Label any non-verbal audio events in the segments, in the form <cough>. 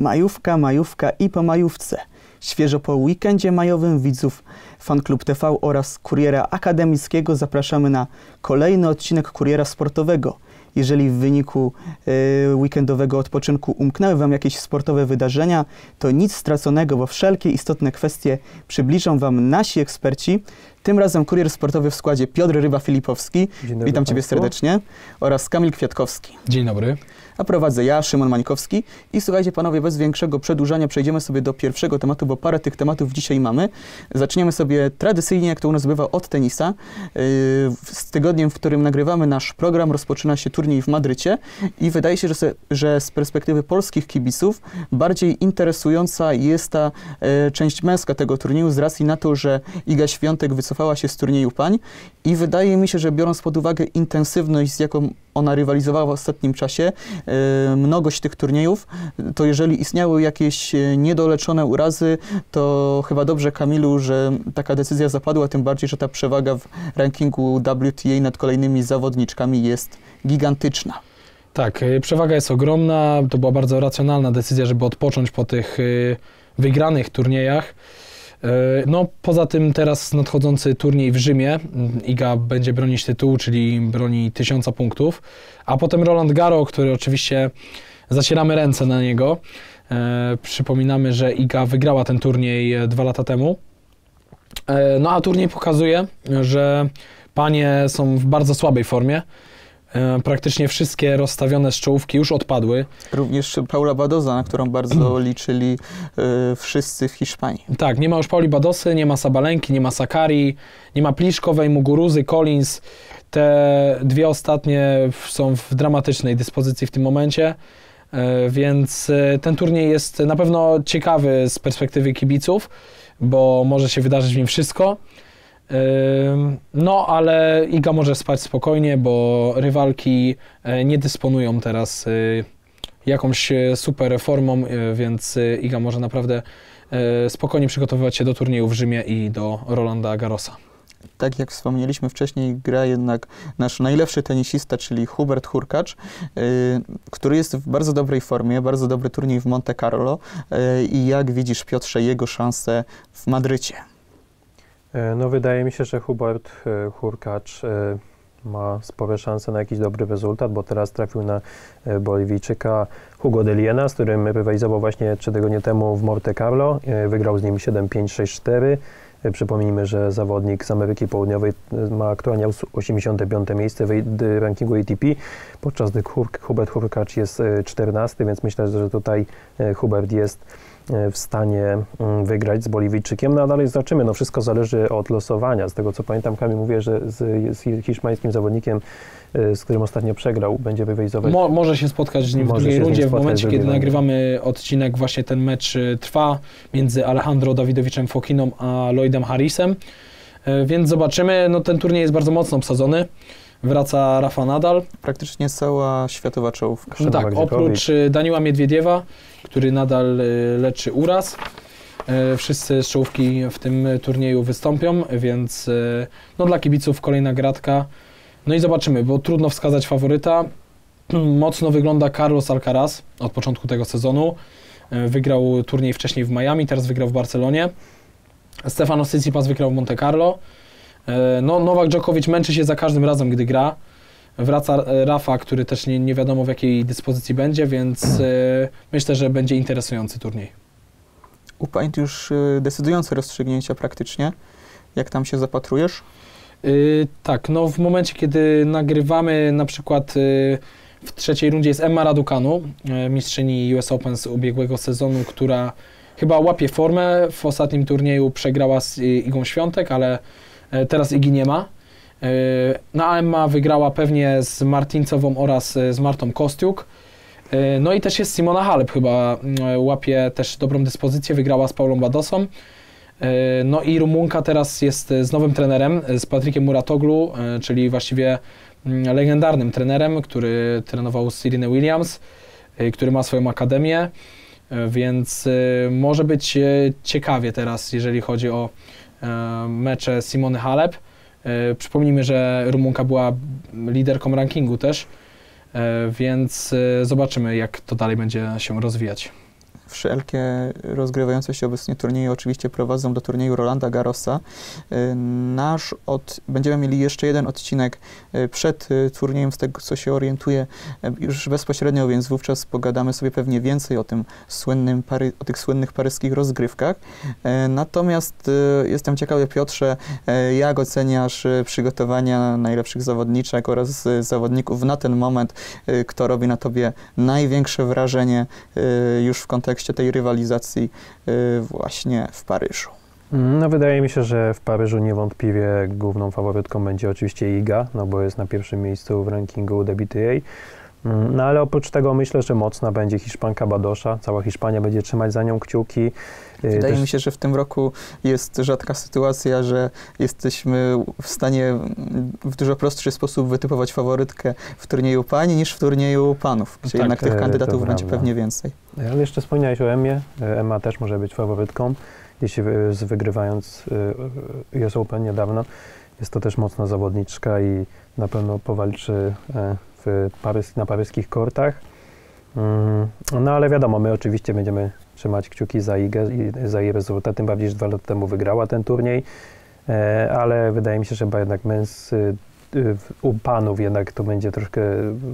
Majówka, majówka i po majówce. Świeżo po weekendzie majowym widzów Fanklub TV oraz Kuriera Akademickiego zapraszamy na kolejny odcinek Kuriera Sportowego. Jeżeli w wyniku y, weekendowego odpoczynku umknęły Wam jakieś sportowe wydarzenia, to nic straconego, bo wszelkie istotne kwestie przybliżą Wam nasi eksperci. Tym razem kurier sportowy w składzie Piotr Ryba-Filipowski. Witam Ciebie serdecznie. Oraz Kamil Kwiatkowski. Dzień dobry. A prowadzę ja, Szymon Mańkowski. I słuchajcie panowie, bez większego przedłużania przejdziemy sobie do pierwszego tematu, bo parę tych tematów dzisiaj mamy. Zaczniemy sobie tradycyjnie, jak to u nas bywa, od tenisa. Yy, z tygodniem, w którym nagrywamy nasz program, rozpoczyna się turniej w Madrycie i wydaje się, że, se, że z perspektywy polskich kibiców bardziej interesująca jest ta e, część męska tego turnieju z racji na to, że Iga Świątek wycofała się z turnieju pań i wydaje mi się, że biorąc pod uwagę intensywność, z jaką ona rywalizowała w ostatnim czasie, e, mnogość tych turniejów, to jeżeli istniały jakieś e, niedoleczone urazy, to chyba dobrze Kamilu, że taka decyzja zapadła, tym bardziej, że ta przewaga w rankingu WTA nad kolejnymi zawodniczkami jest gigantyczna. Tak, y, przewaga jest ogromna. To była bardzo racjonalna decyzja, żeby odpocząć po tych wygranych turniejach. Y, no, poza tym teraz nadchodzący turniej w Rzymie. Iga będzie bronić tytułu, czyli broni tysiąca punktów. A potem Roland Garo, który oczywiście zacieramy ręce na niego. Przypominamy, że Iga wygrała ten turniej dwa lata temu. No a turniej pokazuje, że panie są w bardzo słabej formie. E, praktycznie wszystkie rozstawione z czołówki już odpadły. Również Paula Badoza, na którą bardzo <clears throat> liczyli y, wszyscy w Hiszpanii. Tak, nie ma już Pauli Badosy, nie ma Sabalenki, nie ma Sakari, nie ma Pliszkowej, Muguruzy, Collins. Te dwie ostatnie są w dramatycznej dyspozycji w tym momencie, y, więc y, ten turniej jest na pewno ciekawy z perspektywy kibiców, bo może się wydarzyć w nim wszystko. No, ale Iga może spać spokojnie, bo rywalki e, nie dysponują teraz e, jakąś e, super formą, więc Iga może naprawdę spokojnie przygotowywać się do turnieju w Rzymie i do Rolanda Garrosa. Tak jak wspomnieliśmy wcześniej, gra jednak nasz najlepszy tenisista, czyli Hubert Hurkacz, który jest w bardzo dobrej formie, bardzo dobry turniej w Monte Carlo. I jak widzisz, Piotrze, jego szanse w Madrycie? E, no wydaje mi się, że Hubert e, Hurkacz e, ma spore szanse na jakiś dobry rezultat, bo teraz trafił na Boliwijczyka Hugo Deliena, z którym rywalizował właśnie trzy tygodnie temu w Monte Carlo. Wygrał z nim 7-5, 6-4. Przypomnijmy, że zawodnik z Ameryki Południowej ma aktualnie 85 miejsce w rankingu ATP, podczas gdy Hubert Hurkacz jest 14, więc myślę, że tutaj Hubert jest w stanie mm, wygrać z Boliwijczykiem. No a dalej zobaczymy, no wszystko zależy od losowania. Z tego co pamiętam, Kamil mówię, że z, z hiszpańskim zawodnikiem, e, z którym ostatnio przegrał, będzie rywalizować. Mo, może się spotkać z nim w drugiej rundzie. W momencie, kiedy nagrywamy odcinek, właśnie ten mecz e, trwa między Alejandro Dawidowiczem Fokiną a Lloydem Harrisem. Więc zobaczymy. No, ten turniej jest bardzo mocno obsadzony. Wraca Rafa Nadal. Praktycznie cała światowa czołówka. No tak, oprócz Daniła Miedwiediewa, który nadal y, leczy uraz. Y, wszyscy z czołówki w tym turnieju wystąpią, więc y, no, dla kibiców kolejna gratka. No i zobaczymy, bo trudno wskazać faworyta. <clears throat> Mocno wygląda Carlos Alcaraz od początku tego sezonu. Wygrał turniej wcześniej w Miami, teraz wygrał w Barcelonie. Stefano Tsitsipas wygrał w Monte Carlo. No, Nowak Djokovic męczy się za każdym razem, gdy gra. Wraca e, Rafa, który też nie, nie wiadomo w jakiej dyspozycji będzie, więc y, myślę, że będzie interesujący turniej. U Paint już decydujące rozstrzygnięcia praktycznie. Jak tam się zapatrujesz? Yy, tak, no w momencie, kiedy nagrywamy na przykład yy, w trzeciej rundzie jest Emma Raducanu, yy, mistrzyni US Open z ubiegłego sezonu, która chyba łapie formę. W ostatnim turnieju przegrała z Igą Świątek, ale teraz Igi nie ma. No a Emma wygrała pewnie z Martincową oraz e, z Martą Kostiuk. E, no i też jest Simona Halep chyba e, łapie też dobrą dyspozycję, wygrała z Paulą Badosą. No i Rumunka teraz jest z nowym trenerem, z Patrykiem Muratoglu, czyli właściwie mm, legendarnym trenerem, który trenował Serena Williams, który ma swoją akademię, więc może być ciekawie teraz, jeżeli chodzi o mecze Simony Halep. E, przypomnijmy, że Rumunka była liderką rankingu też, e, więc e, zobaczymy, jak to dalej będzie się rozwijać. Wszelkie rozgrywające się obecnie turnieje oczywiście prowadzą do turnieju Rolanda Garrosa. Y, Nasz od, będziemy mieli jeszcze jeden odcinek y, przed y, turniejem, z tego co się orientuję, już bezpośrednio, więc wówczas pogadamy sobie pewnie więcej o tym słynnym, pary, o tych słynnych paryskich rozgrywkach. Natomiast jestem ciekawy, Piotrze, jak oceniasz przygotowania najlepszych zawodniczek oraz zawodników na ten moment, kto robi na tobie największe wrażenie już w kontekście tej rywalizacji y, właśnie w Paryżu? No wydaje mi się, że w Paryżu niewątpliwie główną faworytką będzie oczywiście Iga, no bo jest na pierwszym miejscu w rankingu WTA. Mm, No ale oprócz tego myślę, że mocna będzie Hiszpanka Badosza. Cała Hiszpania będzie trzymać za nią kciuki. Y, Wydaje też- mi się, że w tym roku jest rzadka sytuacja, że jesteśmy w stanie w dużo prostszy sposób wytypować faworytkę w turnieju pań niż w turnieju panów, gdzie Tak, jednak tych e, kandydatów będzie prawda. pewnie więcej. Ale jeszcze wspomniałeś o Emmie. E, Emma też może być faworytką, jeśli wygrywając y, US Open niedawno. Jest to też mocna zawodniczka i na pewno powalczy e, w Parys, na paryskich kortach. Mm, No ale wiadomo, my oczywiście będziemy trzymać kciuki za Igę i za jej rezultat, tym bardziej, że dwa lata temu wygrała ten turniej, E, ale wydaje mi się, że chyba jednak męs, y, u panów jednak to będzie troszkę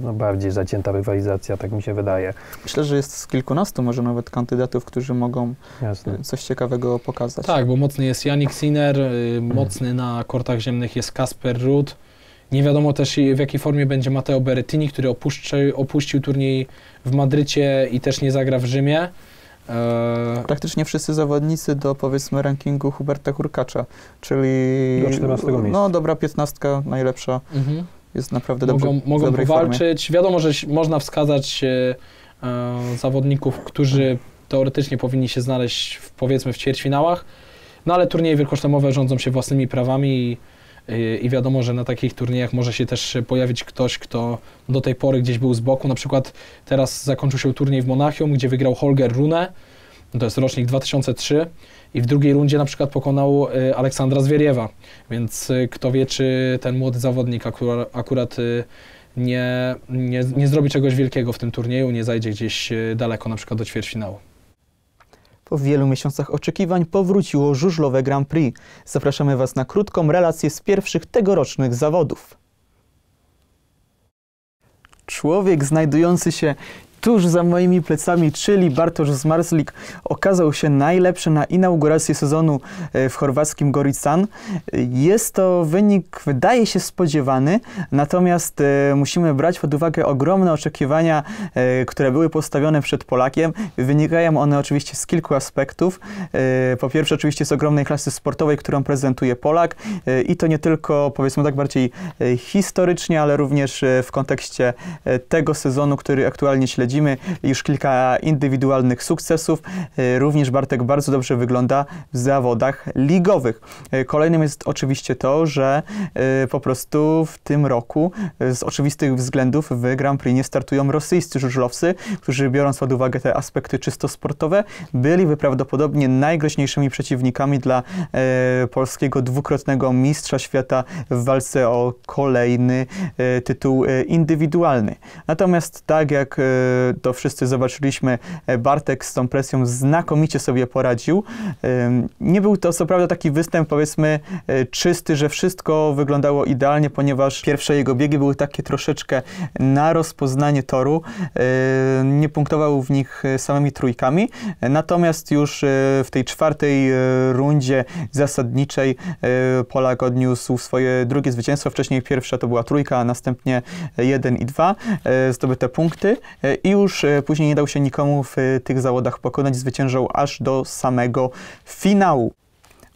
no, bardziej zacięta rywalizacja, tak mi się wydaje. Myślę, że jest z kilkunastu może nawet kandydatów, którzy mogą Jasne. y, coś ciekawego pokazać. Tak, bo mocny jest Yannick Sinner, y, mocny na kortach ziemnych jest Kasper Ruud. Nie wiadomo też w jakiej formie będzie Matteo Berrettini, który opuszczy, opuścił turniej w Madrycie i też nie zagra w Rzymie. E, Praktycznie wszyscy zawodnicy do powiedzmy rankingu Huberta Hurkacza, czyli Do 14 miejsca. no dobra piętnastka najlepsza, mhm. jest naprawdę dobrze mogą, mogą dobrej formie. powalczyć. Wiadomo, że można wskazać e, e, zawodników, którzy teoretycznie powinni się znaleźć w, powiedzmy w ćwierćfinałach, no ale turnieje wielkoszlemowe rządzą się własnymi prawami i, i, i wiadomo, że na takich turniejach może się też pojawić ktoś, kto do tej pory gdzieś był z boku. Na przykład teraz zakończył się turniej w Monachium, gdzie wygrał Holger Rune, to jest rocznik 2003 i w drugiej rundzie na przykład pokonał e, Aleksandra Zwieriewa, więc e, kto wie, czy ten młody zawodnik akurat, akurat nie, nie, nie zrobi czegoś wielkiego w tym turnieju, nie zajdzie gdzieś daleko, na przykład do ćwierćfinału. Po wielu miesiącach oczekiwań powróciło żużlowe Grand Prix. Zapraszamy Was na krótką relację z pierwszych tegorocznych zawodów. Człowiek znajdujący się tuż za moimi plecami, czyli Bartosz Zmarzlik, okazał się najlepszy na inaugurację sezonu e, w chorwackim Gorican. Jest to wynik, wydaje się, spodziewany, natomiast e, musimy brać pod uwagę ogromne oczekiwania, e, które były postawione przed Polakiem. Wynikają one oczywiście z kilku aspektów. Po pierwsze, oczywiście z ogromnej klasy sportowej, którą prezentuje Polak i to nie tylko, powiedzmy tak, bardziej historycznie, ale również w kontekście tego sezonu, który aktualnie śledzimy. Już kilka indywidualnych sukcesów. E, Również Bartek bardzo dobrze wygląda w zawodach ligowych. E, Kolejnym jest oczywiście to, że e, po prostu w tym roku z oczywistych względów w Grand Prix nie startują rosyjscy żużlowcy, którzy biorąc pod uwagę te aspekty czysto sportowe, byliby prawdopodobnie najgroźniejszymi przeciwnikami dla polskiego dwukrotnego mistrza świata w walce o kolejny tytuł indywidualny. Natomiast tak jak to wszyscy zobaczyliśmy, e, Bartek z tą presją znakomicie sobie poradził. Nie był to co prawda taki występ powiedzmy e, czysty, że wszystko wyglądało idealnie, ponieważ pierwsze jego biegi były takie troszeczkę na rozpoznanie toru. E, Nie punktował w nich samymi trójkami, natomiast już w tej czwartej rundzie zasadniczej Polak odniósł swoje drugie zwycięstwo. Wcześniej pierwsza to była trójka, a następnie jeden i dwa zdobyte punkty i już e, później nie dał się nikomu w e, tych zawodach pokonać, zwyciężał aż do samego finału.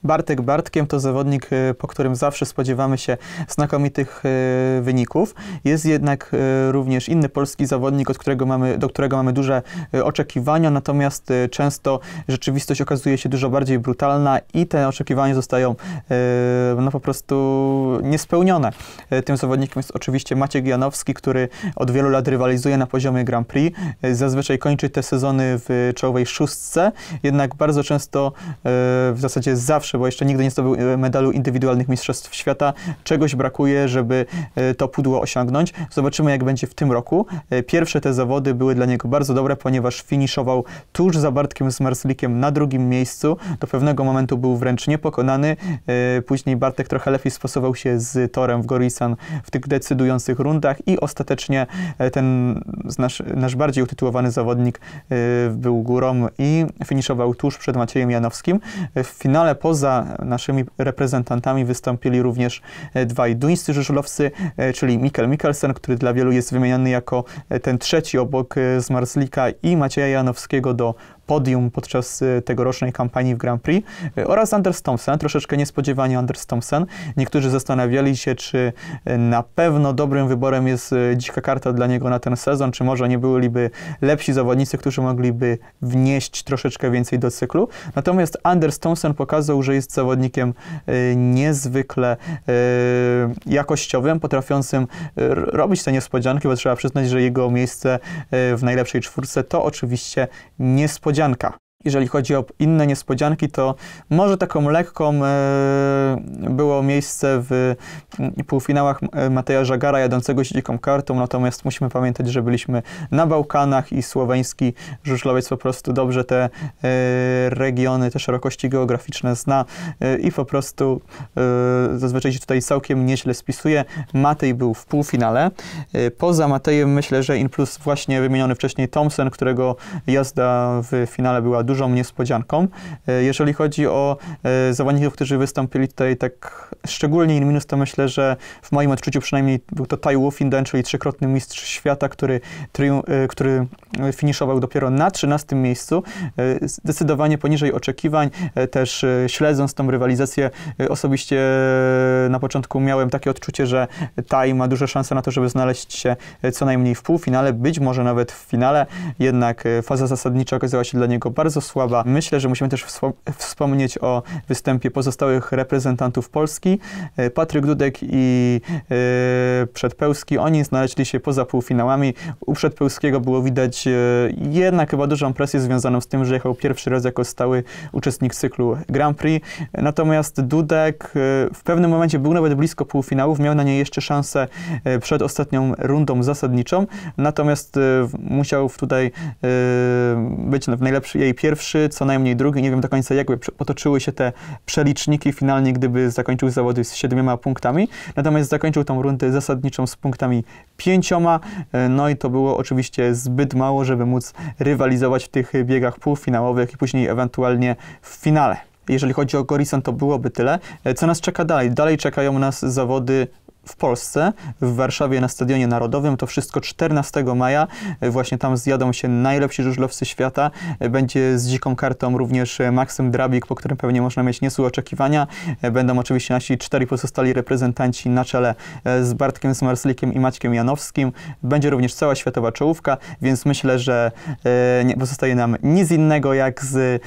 Bartek Bartkiem to zawodnik, e, po którym zawsze spodziewamy się znakomitych e, wyników. Jest jednak e, również inny polski zawodnik, od którego mamy, do którego mamy duże oczekiwania, natomiast często rzeczywistość okazuje się dużo bardziej brutalna i te oczekiwania zostają no po prostu niespełnione. Tym zawodnikiem jest oczywiście Maciek Janowski, który od wielu lat rywalizuje na poziomie Grand Prix. Zazwyczaj kończy te sezony w czołowej szóstce, jednak bardzo często, w zasadzie zawsze zawsze, bo jeszcze nigdy nie zdobył e, medalu indywidualnych mistrzostw świata. Czegoś brakuje, żeby e, to pudło osiągnąć. Zobaczymy, jak będzie w tym roku. E, Pierwsze te zawody były dla niego bardzo dobre, ponieważ finiszował tuż za Bartkiem z Marslikiem na drugim miejscu. Do pewnego momentu był wręcz niepokonany. Później Bartek trochę lepiej stosował się z Torem w Gorisan w tych decydujących rundach i ostatecznie ten nasz, nasz bardziej utytułowany zawodnik był górą i finiszował tuż przed Maciejem Janowskim. W finale poza naszymi reprezentantami wystąpili również e, dwaj duńscy żużlowcy, e, czyli Mikkel Mikkelsen, który dla wielu jest wymieniany jako e, ten trzeci obok z Marslika i Macieja Janowskiego do podium podczas e, tegorocznej kampanii w Grand Prix e, oraz Anders Thompson, troszeczkę niespodziewanie Anders Thompson. Niektórzy zastanawiali się, czy e, na pewno dobrym wyborem jest dzika karta dla niego na ten sezon, czy może nie byliby lepsi zawodnicy, którzy mogliby wnieść troszeczkę więcej do cyklu. Natomiast Anders Thompson pokazał, że jest zawodnikiem niezwykle jakościowym, potrafiącym robić te niespodzianki, bo trzeba przyznać, że jego miejsce w najlepszej czwórce to oczywiście niespodzianka niespodzianka. Jeżeli chodzi o inne niespodzianki, to może taką lekką e, było miejsce w mm, półfinałach e, Mateja Żagara jadącego z dziką kartą, natomiast musimy pamiętać, że byliśmy na Bałkanach i słoweński żużlowiec po prostu dobrze te e, regiony, te szerokości geograficzne zna i po prostu zazwyczaj się tutaj całkiem nieźle spisuje. Matej był w półfinale. Poza Matejem myślę, że in plus właśnie wymieniony wcześniej Thompson, którego jazda w finale była dużą niespodzianką. E, Jeżeli chodzi o e, zawodników, którzy wystąpili tutaj tak szczególnie in minus, to myślę, że w moim odczuciu przynajmniej był to Tai Wu Finden, czyli trzykrotny mistrz świata, który, e, który finiszował dopiero na 13 miejscu. Zdecydowanie poniżej oczekiwań, też śledząc tą rywalizację, osobiście na początku miałem takie odczucie, że Tai ma duże szanse na to, żeby znaleźć się co najmniej w półfinale, być może nawet w finale, jednak faza zasadnicza okazała się dla niego bardzo słaba. Myślę, że musimy też wspo- wspomnieć o występie pozostałych reprezentantów Polski. E, Patryk Dudek i e, Przedpełski, oni znaleźli się poza półfinałami. U Przedpełskiego było widać e, jednak chyba dużą presję związaną z tym, że jechał pierwszy raz jako stały uczestnik cyklu Grand Prix. Natomiast Dudek w pewnym momencie był nawet blisko półfinałów, miał na nie jeszcze szansę przed ostatnią rundą zasadniczą, natomiast musiał tutaj być w najlepszy jej pierwszy, co najmniej drugi. Nie wiem do końca, jakby potoczyły się te przeliczniki finalnie, gdyby zakończył zawody z siedmioma punktami. Natomiast zakończył tą rundę zasadniczą z punktami pięcioma. E, No i to było oczywiście zbyt mało, żeby móc rywalizować w tych biegach półfinałowych i później ewentualnie w finale. Jeżeli chodzi o Gorison, to byłoby tyle. E, Co nas czeka dalej? Dalej czekają nas zawody w Polsce, w Warszawie na Stadionie Narodowym. To wszystko 14 maja. Właśnie tam zjadą się najlepsi żużlowcy świata. Będzie z dziką kartą również Maksym Drabik, po którym pewnie można mieć niezłe oczekiwania. Będą oczywiście nasi cztery pozostali reprezentanci na czele z Bartkiem Smarslikiem i Maćkiem Janowskim. Będzie również cała światowa czołówka, więc myślę, że e, nie pozostaje nam nic innego jak z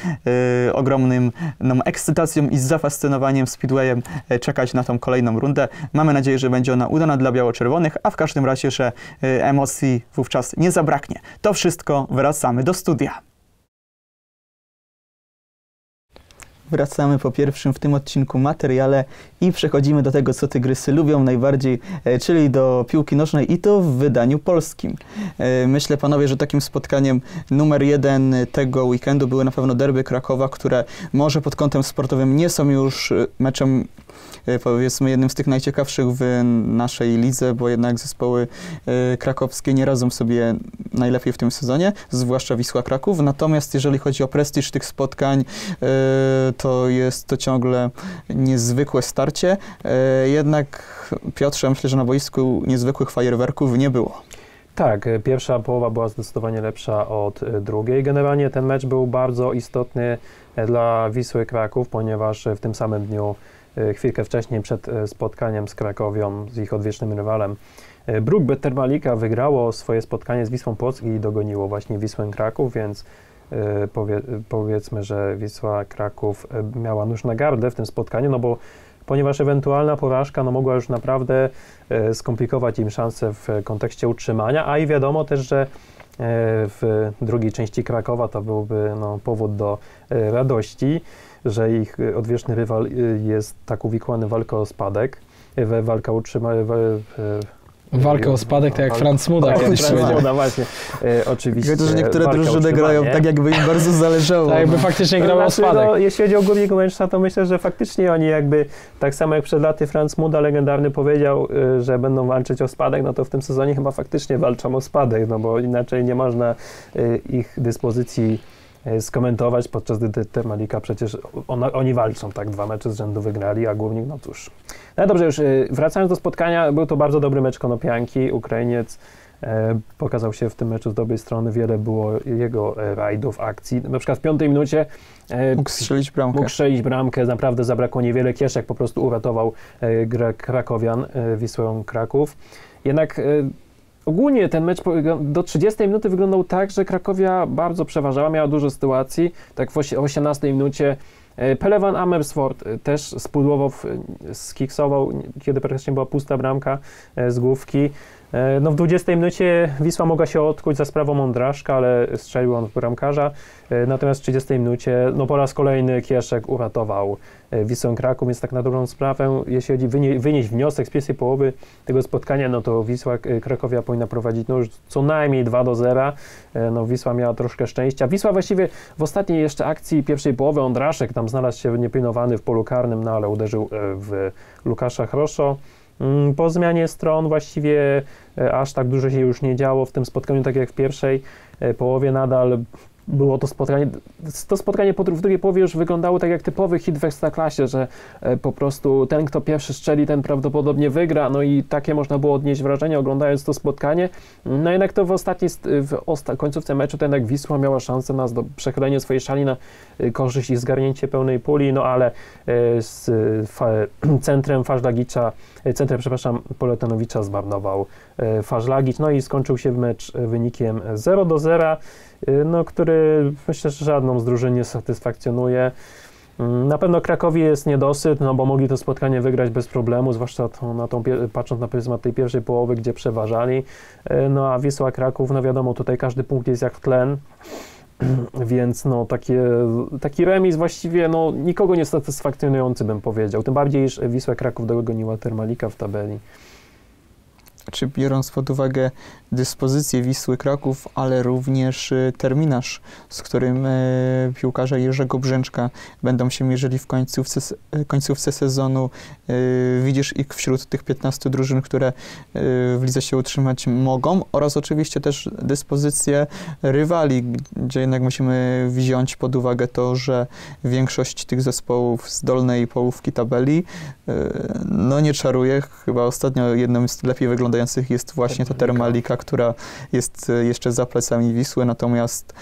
e, ogromnym no, ekscytacją i zafascynowaniem Speedwayem e, czekać na tą kolejną rundę. Mamy nadzieję, że będzie ona udana dla biało-czerwonych, a w każdym razie, że e, emocji wówczas nie zabraknie. To wszystko, wracamy do studia. Wracamy po pierwszym w tym odcinku materiale i przechodzimy do tego, co tygrysy lubią najbardziej, e, czyli do piłki nożnej i to w wydaniu polskim. E, Myślę, panowie, że takim spotkaniem numer jeden tego weekendu były na pewno derby Krakowa, które może pod kątem sportowym nie są już e, meczem powiedzmy jednym z tych najciekawszych w naszej lidze, bo jednak zespoły e, krakowskie nie radzą sobie najlepiej w tym sezonie, zwłaszcza Wisła Kraków. Natomiast jeżeli chodzi o prestiż tych spotkań, e, to jest to ciągle niezwykłe starcie. E, Jednak Piotrze, myślę, że na boisku niezwykłych fajerwerków nie było. Tak, e, pierwsza połowa była zdecydowanie lepsza od e, drugiej. Generalnie ten mecz był bardzo istotny e, dla Wisły Kraków, ponieważ e, w tym samym dniu, e, chwilkę wcześniej przed e, spotkaniem z Krakowią, z ich odwiecznym rywalem, e, Bruk Bettermalika wygrało swoje spotkanie z Wisłą Płock i dogoniło właśnie Wisłę Kraków, więc e, powie, powiedzmy, że Wisła Kraków e, miała nóż na gardę w tym spotkaniu, no bo ponieważ ewentualna porażka no, mogła już naprawdę e, skomplikować im szanse w kontekście utrzymania, a i wiadomo też, że e, w drugiej części Krakowa to byłby no, powód do e, radości. Że ich y, odwieczny rywal y, jest tak uwikłany w walkę o spadek, y, w walkę utrzymania, Walkę o spadek, tak jak Franz Muda Tak, kiedyś Franz powiedział. Muda, <laughs> właśnie. E, oczywiście. Niektóre drużyny grają tak, jakby im bardzo <laughs> zależało. Tak jakby faktycznie To grało o znaczy, spadek. No, jeśli chodzi o górników Łęczna, to myślę, że faktycznie oni jakby, tak samo jak przed laty Franz Muda legendarny powiedział, że będą walczyć o spadek, no to w tym sezonie chyba faktycznie walczą o spadek, no bo inaczej nie można ich dyspozycji skomentować, podczas gdy Termalika przecież ona, oni walczą, tak, dwa mecze z rzędu wygrali, a głównik, no cóż. No dobrze, już y, wracając do spotkania, był to bardzo dobry mecz Konopianki, Ukrainiec e, pokazał się w tym meczu z dobrej strony, wiele było jego e, rajdów, akcji, na przykład w piątej minucie e, Mógł strzelić bramkę. Mógł strzelić bramkę, naprawdę zabrakło niewiele. Kieszek po prostu uratował e, grę Krakowian, e, Wisłą Kraków. Jednak e, ogólnie ten mecz do 30 minuty wyglądał tak, że Krakowia bardzo przeważała, miała dużo sytuacji. Tak w osie- 18 minucie e, Pelewan Amersfoort e, też spudłował, w- skiksował, kiedy praktycznie była pusta bramka e, z główki. E, No w 20 minucie Wisła mogła się odkuć za sprawą Mądraszka, ale strzelił on w bramkarza. E, Natomiast w 30 minucie, no po raz kolejny Kieszek uratował e, Wisłę Kraków, więc tak na dobrą sprawę, jeśli chodzi wynie, wynieść wniosek z pierwszej połowy tego spotkania, no to Wisła Krakowia powinna prowadzić no już co najmniej 2 do 0. E, No Wisła miała troszkę szczęścia. Wisła właściwie w ostatniej jeszcze akcji pierwszej połowy Ondraszek tam znalazł się niepilnowany w polu karnym, no ale uderzył w Lukasza Chroszo. Mm, Po zmianie stron właściwie e, aż tak dużo się już nie działo w tym spotkaniu, tak jak w pierwszej e, połowie nadal było to spotkanie, to spotkanie po, w drugiej połowie już wyglądało tak jak typowy hit w Ekstraklasie, że e, po prostu ten, kto pierwszy strzeli, ten prawdopodobnie wygra, no i takie można było odnieść wrażenie oglądając to spotkanie. No jednak to w ostatniej, st- w osta- końcówce meczu to jednak Wisła miała szansę na przechylenie swojej szali na y, korzyść i zgarnięcie pełnej puli, no ale y, z <clears throat> centrem Faszlagicza, y, centrem, przepraszam, Poletanowicza zmarnował Faszlagic, no i skończył się mecz wynikiem 0 do 0, y, no, który myślę, że żadną z drużyn nie satysfakcjonuje. Mm, Na pewno Krakowi jest niedosyt, no bo mogli to spotkanie wygrać bez problemu, zwłaszcza to, na tą, patrząc na pryzmat tej pierwszej połowy, gdzie przeważali. E, No a Wisła Kraków, no wiadomo, tutaj każdy punkt jest jak tlen, <clears throat> więc no takie, taki remis właściwie no nikogo nie satysfakcjonujący bym powiedział. Tym bardziej, iż Wisła Kraków dogoniła Termalika w tabeli. Czy biorąc pod uwagę dyspozycję Wisły Kraków, ale również y, terminarz, z którym y, piłkarze Jerzego Brzęczka będą się mierzyli w końcówce, y, końcówce sezonu. Widzisz ich wśród tych 15 drużyn, które w lidze się utrzymać mogą oraz oczywiście też dyspozycję rywali, gdzie jednak musimy wziąć pod uwagę to, że większość tych zespołów z dolnej połówki tabeli no nie czaruje. Chyba ostatnio jedną z lepiej wyglądających jest właśnie ta Termalika. Która jest y, jeszcze za plecami Wisły, natomiast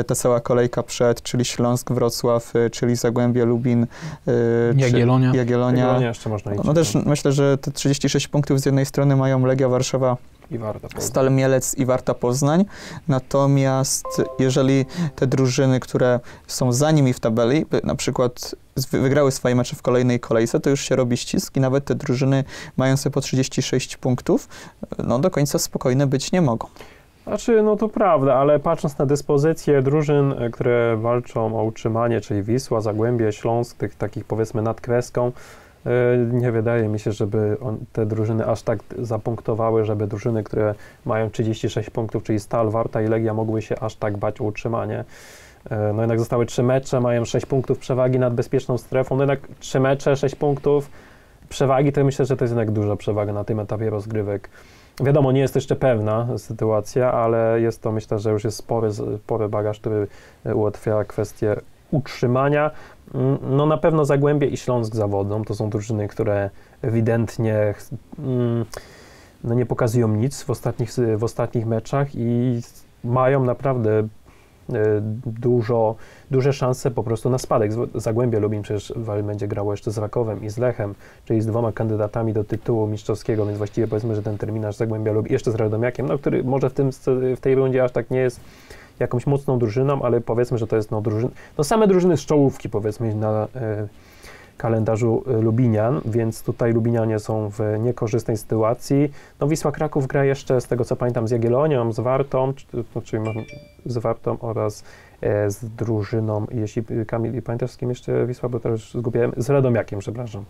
y, ta cała kolejka przed, czyli Śląsk, Wrocław, y, czyli Zagłębie, Lubin, czy Jagiellonia. Jagiellonia. Jagiellonia jeszcze można iść. No też myślę, że te 36 punktów z jednej strony mają Legia Warszawa, I warto. Stal Mielec i Warta Poznań. Natomiast jeżeli te drużyny, które są za nimi w tabeli, by na przykład wygrały swoje mecze w kolejnej kolejce, to już się robi ścisk i nawet te drużyny mające po 36 punktów, no do końca spokojne być nie mogą. Znaczy, no to prawda, ale patrząc na dyspozycję drużyn, e, które walczą o utrzymanie, czyli Wisła, Zagłębie, Śląsk, tych takich powiedzmy nad kreską, e, nie wydaje mi się, żeby on, te drużyny aż tak zapunktowały, żeby drużyny, które mają 36 punktów, czyli Stal, Warta i Legia mogły się aż tak bać o utrzymanie. E, No jednak zostały trzy mecze, mają 6 punktów przewagi nad bezpieczną strefą. No jednak trzy mecze, 6 punktów przewagi, to myślę, że to jest jednak duża przewaga na tym etapie rozgrywek. Wiadomo, nie jest jeszcze pewna sytuacja, ale jest to, myślę, że już jest spory, spory bagaż, który ułatwia kwestię utrzymania. Mm, No na pewno Zagłębie i Śląsk zawodzą. To są drużyny, które ewidentnie mm, no nie pokazują nic w ostatnich, w ostatnich meczach i mają naprawdę dużo, duże szanse po prostu na spadek. Zagłębie Lubin przecież będzie grało jeszcze z Rakowem i z Lechem, czyli z dwoma kandydatami do tytułu mistrzowskiego, więc właściwie powiedzmy, że ten terminarz Zagłębia Lubin, jeszcze z Radomiakiem, no, który może w, tym, w tej rundzie aż tak nie jest jakąś mocną drużyną, ale powiedzmy, że to jest no, drużyn, no same drużyny z czołówki powiedzmy na e, kalendarzu y, Lubinian, więc tutaj Lubinianie są w niekorzystnej sytuacji. No Wisła Kraków gra jeszcze, z tego co pamiętam, z Jagiellonią, z Wartą, czy- mam- z Wartą oraz e, z drużyną, jeśli y, Kamil, pamiętasz z kim jeszcze Wisła, bo teraz zgubiłem, z Radomiakiem, przepraszam.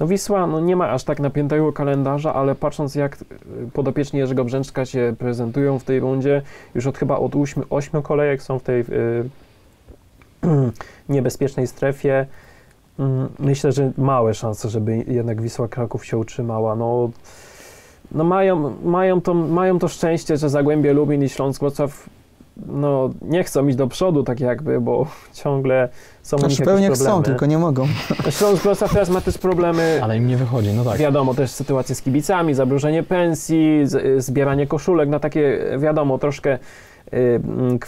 No Wisła no nie ma aż tak napiętego kalendarza, ale patrząc jak y, podopieczni Jerzego Brzęczka się prezentują w tej rundzie, już od chyba od 8, 8 kolejek są w tej y, <clears throat> niebezpiecznej strefie. Mm, Myślę, że małe szanse, żeby jednak Wisła Kraków się utrzymała. No, no mają, mają, to, mają to szczęście, że Zagłębie Lubin i Śląsk Wrocław no, nie chcą iść do przodu tak jakby, bo <laughs> ciągle są u nich Znaczy jakieś pewnie problemy. chcą, tylko nie mogą. <laughs> Śląsk Wrocław teraz ma też problemy Ale im nie wychodzi, no tak. Wiadomo, też sytuacje z kibicami, zabrużenie pensji, zbieranie koszulek na takie, wiadomo, troszkę y, mm,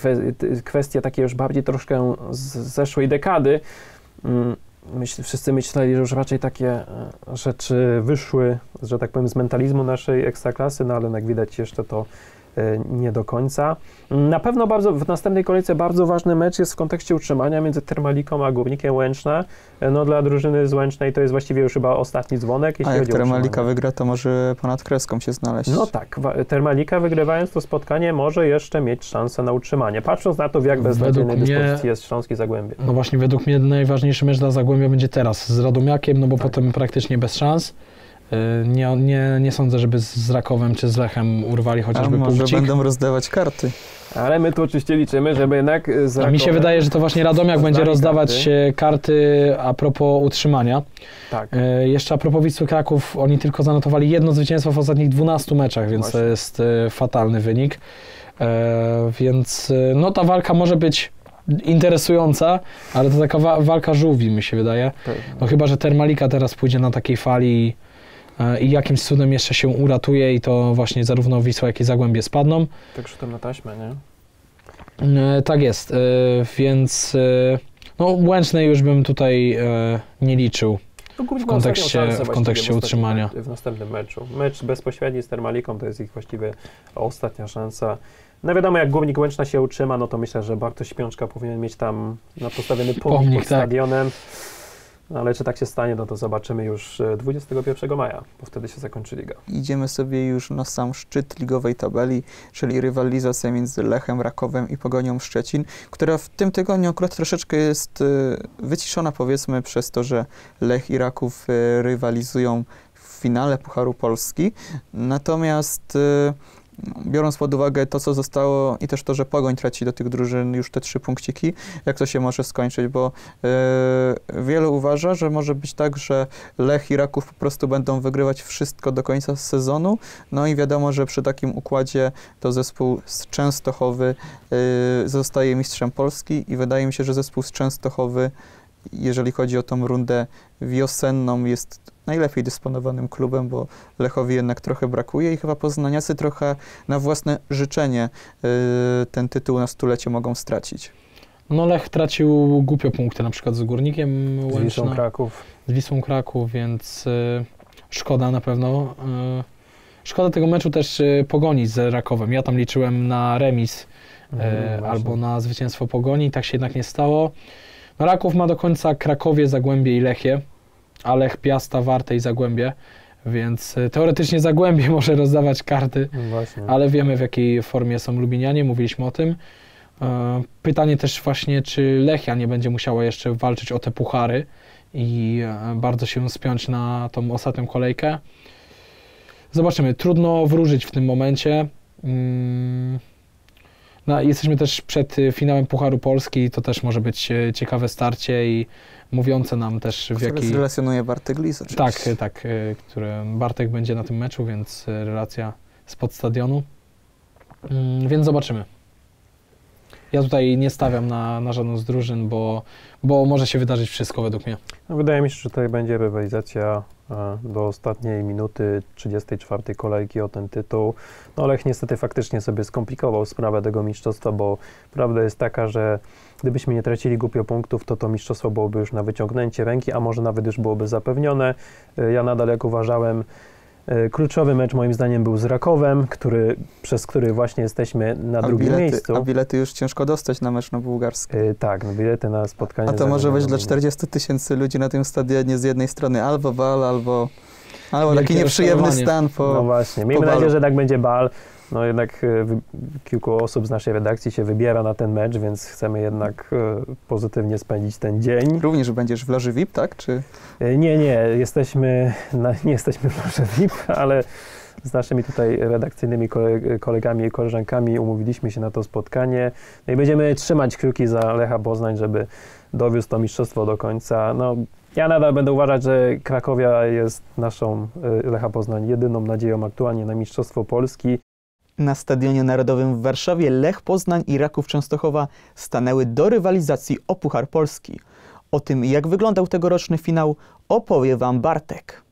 kwestie takie już bardziej troszkę z zeszłej dekady. Myśl, wszyscy myśleli, że już raczej takie e, rzeczy wyszły, że tak powiem, z mentalizmu naszej ekstraklasy, no ale jak widać jeszcze to nie do końca. Na pewno bardzo, w następnej kolejce bardzo ważny mecz jest w kontekście utrzymania między Termaliką a Górnikiem Łęczna. E, No dla drużyny z Łęcznej to jest właściwie już chyba ostatni dzwonek, jeśli A jak Termalika wygra, to może ponad kreską się znaleźć. No tak, Termalika wygrywając to spotkanie może jeszcze mieć szansę na utrzymanie. Patrząc na to, w jak beznadziejnej mnie- dyspozycji jest Śląskie Zagłębie. No właśnie, według mnie najważniejszy mecz dla Zagłębia będzie teraz z Radomiakiem, no bo Tak. potem praktycznie bez szans. Y, Nie, nie, nie sądzę, żeby z Rakowem czy z Lechem urwali A chociażby może punkcik. będą rozdawać karty. Ale my tu oczywiście liczymy, żeby jednak z A mi się Rakowem- wydaje, że to właśnie Radomiak będzie rozdawać karty. karty. karty a propos utrzymania. Tak. E, Jeszcze a propos Wisły Kraków, oni tylko zanotowali jedno zwycięstwo w ostatnich 12 meczach, więc Właśnie. to jest e, fatalny wynik. E, Więc e, no ta walka może być interesująca, ale to taka wa- walka żółwi mi się wydaje. No chyba, że Termalika teraz pójdzie na takiej fali i jakimś cudem jeszcze się uratuje i to właśnie zarówno Wisła, jak i Zagłębie spadną. Tak rzutem na taśmę, nie? E, Tak jest, e, więc e, no Łęcznej już bym tutaj nie liczył. No, W kontekście- w kontekście utrzymania. W następnym meczu. Mecz bezpośredni z Termaliką to jest ich właściwie ostatnia szansa. No wiadomo, jak Górnik Łęczna się utrzyma, no to myślę, że Bartosz Śpiączka powinien mieć tam na postawiony pomnik, Pomnik, pod tak. stadionem. No ale czy tak się stanie, no to zobaczymy już e, 21 maja, bo wtedy się zakończy liga. Idziemy sobie już na sam szczyt ligowej tabeli, czyli rywalizacja między Lechem, Rakowem i Pogonią Szczecin, która w tym tygodniu akurat troszeczkę jest y, wyciszona powiedzmy przez to, że Lech i Raków y, rywalizują w finale Pucharu Polski. Natomiast biorąc pod uwagę to, co zostało i też to, że Pogoń traci do tych drużyn już te trzy punkciki, jak to się może skończyć, bo y, wielu uważa, że może być tak, że Lech i Raków po prostu będą wygrywać wszystko do końca sezonu. No i wiadomo, że przy takim układzie to zespół z Częstochowy y, zostaje mistrzem Polski i wydaje mi się, że zespół z Częstochowy, jeżeli chodzi o tą rundę wiosenną, jest najlepiej dysponowanym klubem, bo Lechowi jednak trochę brakuje i chyba poznaniacy trochę na własne życzenie y, ten tytuł na stulecie mogą stracić. No Lech tracił głupio punkty, na przykład z Górnikiem Z Wisłą Łęczna, Kraków. z Wisłą Kraków, więc y, szkoda na pewno. Y, szkoda tego meczu też Pogoni z Rakowem. Ja tam liczyłem na remis Mhm, albo na zwycięstwo Pogoni, tak się jednak nie stało. No, Raków ma do końca Krakowie, Zagłębie i Lechie, a Lech, Piasta, Wartę i Zagłębie, więc e, teoretycznie Zagłębie <laughs> może rozdawać karty, No ale wiemy w jakiej formie są Lubinianie, mówiliśmy o tym. E, Pytanie też właśnie, czy Lechia nie będzie musiała jeszcze walczyć o te puchary i e, bardzo się spiąć na tą ostatnią kolejkę. Zobaczymy, trudno wróżyć w tym momencie. No, jesteśmy też przed y, finałem Pucharu Polski, to też może być e, ciekawe starcie i mówiące nam też w Który jakiej... zrelacjonuje Bartek Lis Tak, oczywiście. tak, e, który Bartek będzie na tym meczu, więc relacja spod stadionu. Mm, Więc zobaczymy. Ja tutaj nie stawiam na, na żadną z drużyn, bo, bo może się wydarzyć wszystko według mnie. No, wydaje mi się, że tutaj będzie rywalizacja do ostatniej minuty 34 kolejki o ten tytuł. No Lech niestety faktycznie sobie skomplikował sprawę tego mistrzostwa, bo prawda jest taka, że gdybyśmy nie tracili głupio punktów, to to mistrzostwo byłoby już na wyciągnięcie ręki, a może nawet już byłoby zapewnione. Ja nadal jak uważałem, Kluczowy mecz moim zdaniem był z Rakowem, który, przez który właśnie jesteśmy na A drugim bilety, miejscu. a bilety już ciężko dostać na mecz na bułgarski. E, Tak, no bilety na spotkanie. A to może być dla zagraniczne. 40 tysięcy ludzi na tym stadionie z jednej strony albo bal, albo, albo taki nieprzyjemny stan po... No właśnie, miejmy po nadzieję, że tak będzie bal. No jednak e, kilku osób z naszej redakcji się wybiera na ten mecz, więc chcemy jednak e, pozytywnie spędzić ten dzień. Również będziesz w loży VIP, tak? Czy E, Nie, nie, jesteśmy, na, nie jesteśmy w loży VIP, ale z naszymi tutaj redakcyjnymi kole- kolegami i koleżankami umówiliśmy się na to spotkanie. No i będziemy trzymać kciuki za Lecha Poznań, żeby dowiózł to mistrzostwo do końca. No, ja nadal będę uważać, że Krakowia jest naszą, Lecha Poznań, jedyną nadzieją aktualnie na Mistrzostwo Polski. Na Stadionie Narodowym w Warszawie Lech Poznań i Raków Częstochowa stanęły do rywalizacji o Puchar Polski. O tym, jak wyglądał tegoroczny finał, opowie Wam Bartek.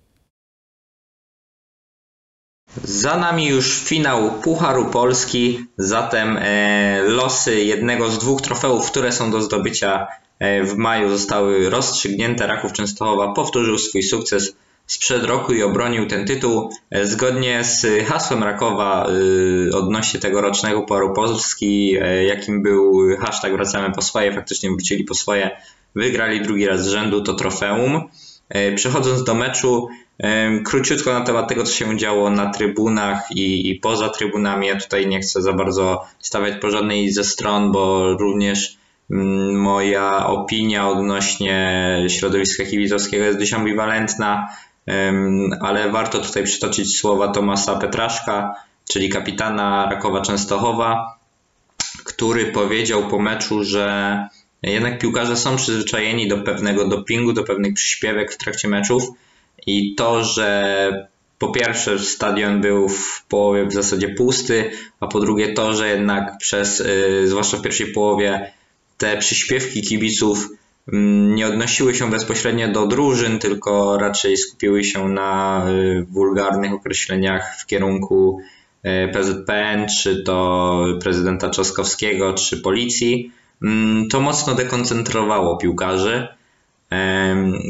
Za nami już finał Pucharu Polski, zatem e, losy jednego z dwóch trofeów, które są do zdobycia e, w maju zostały rozstrzygnięte. Raków Częstochowa powtórzył swój sukces sprzed roku i obronił ten tytuł. E, zgodnie z hasłem Rakowa e, odnośnie tegorocznego Pucharu Polski, e, jakim był hashtag wracamy po swoje, faktycznie wrócili po swoje, wygrali drugi raz z rzędu to trofeum. Przechodząc do meczu, króciutko na temat tego, co się działo na trybunach i, i poza trybunami. Ja tutaj nie chcę za bardzo stawiać po żadnej ze stron, bo również mm, moja opinia odnośnie środowiska kibicowskiego jest dość ambiwalentna, ale warto tutaj przytoczyć słowa Tomasa Petraszka, czyli kapitana Rakowa Częstochowa, który powiedział po meczu, że jednak piłkarze są przyzwyczajeni do pewnego dopingu, do pewnych przyśpiewek w trakcie meczów i to, że po pierwsze stadion był w połowie w zasadzie pusty, a po drugie to, że jednak przez, y, zwłaszcza w pierwszej połowie, te przyśpiewki kibiców nie odnosiły się bezpośrednio do drużyn, tylko raczej skupiły się na y, wulgarnych określeniach w kierunku y, PZPN, czy to prezydenta Trzaskowskiego, czy policji. Mm, To mocno dekoncentrowało piłkarzy.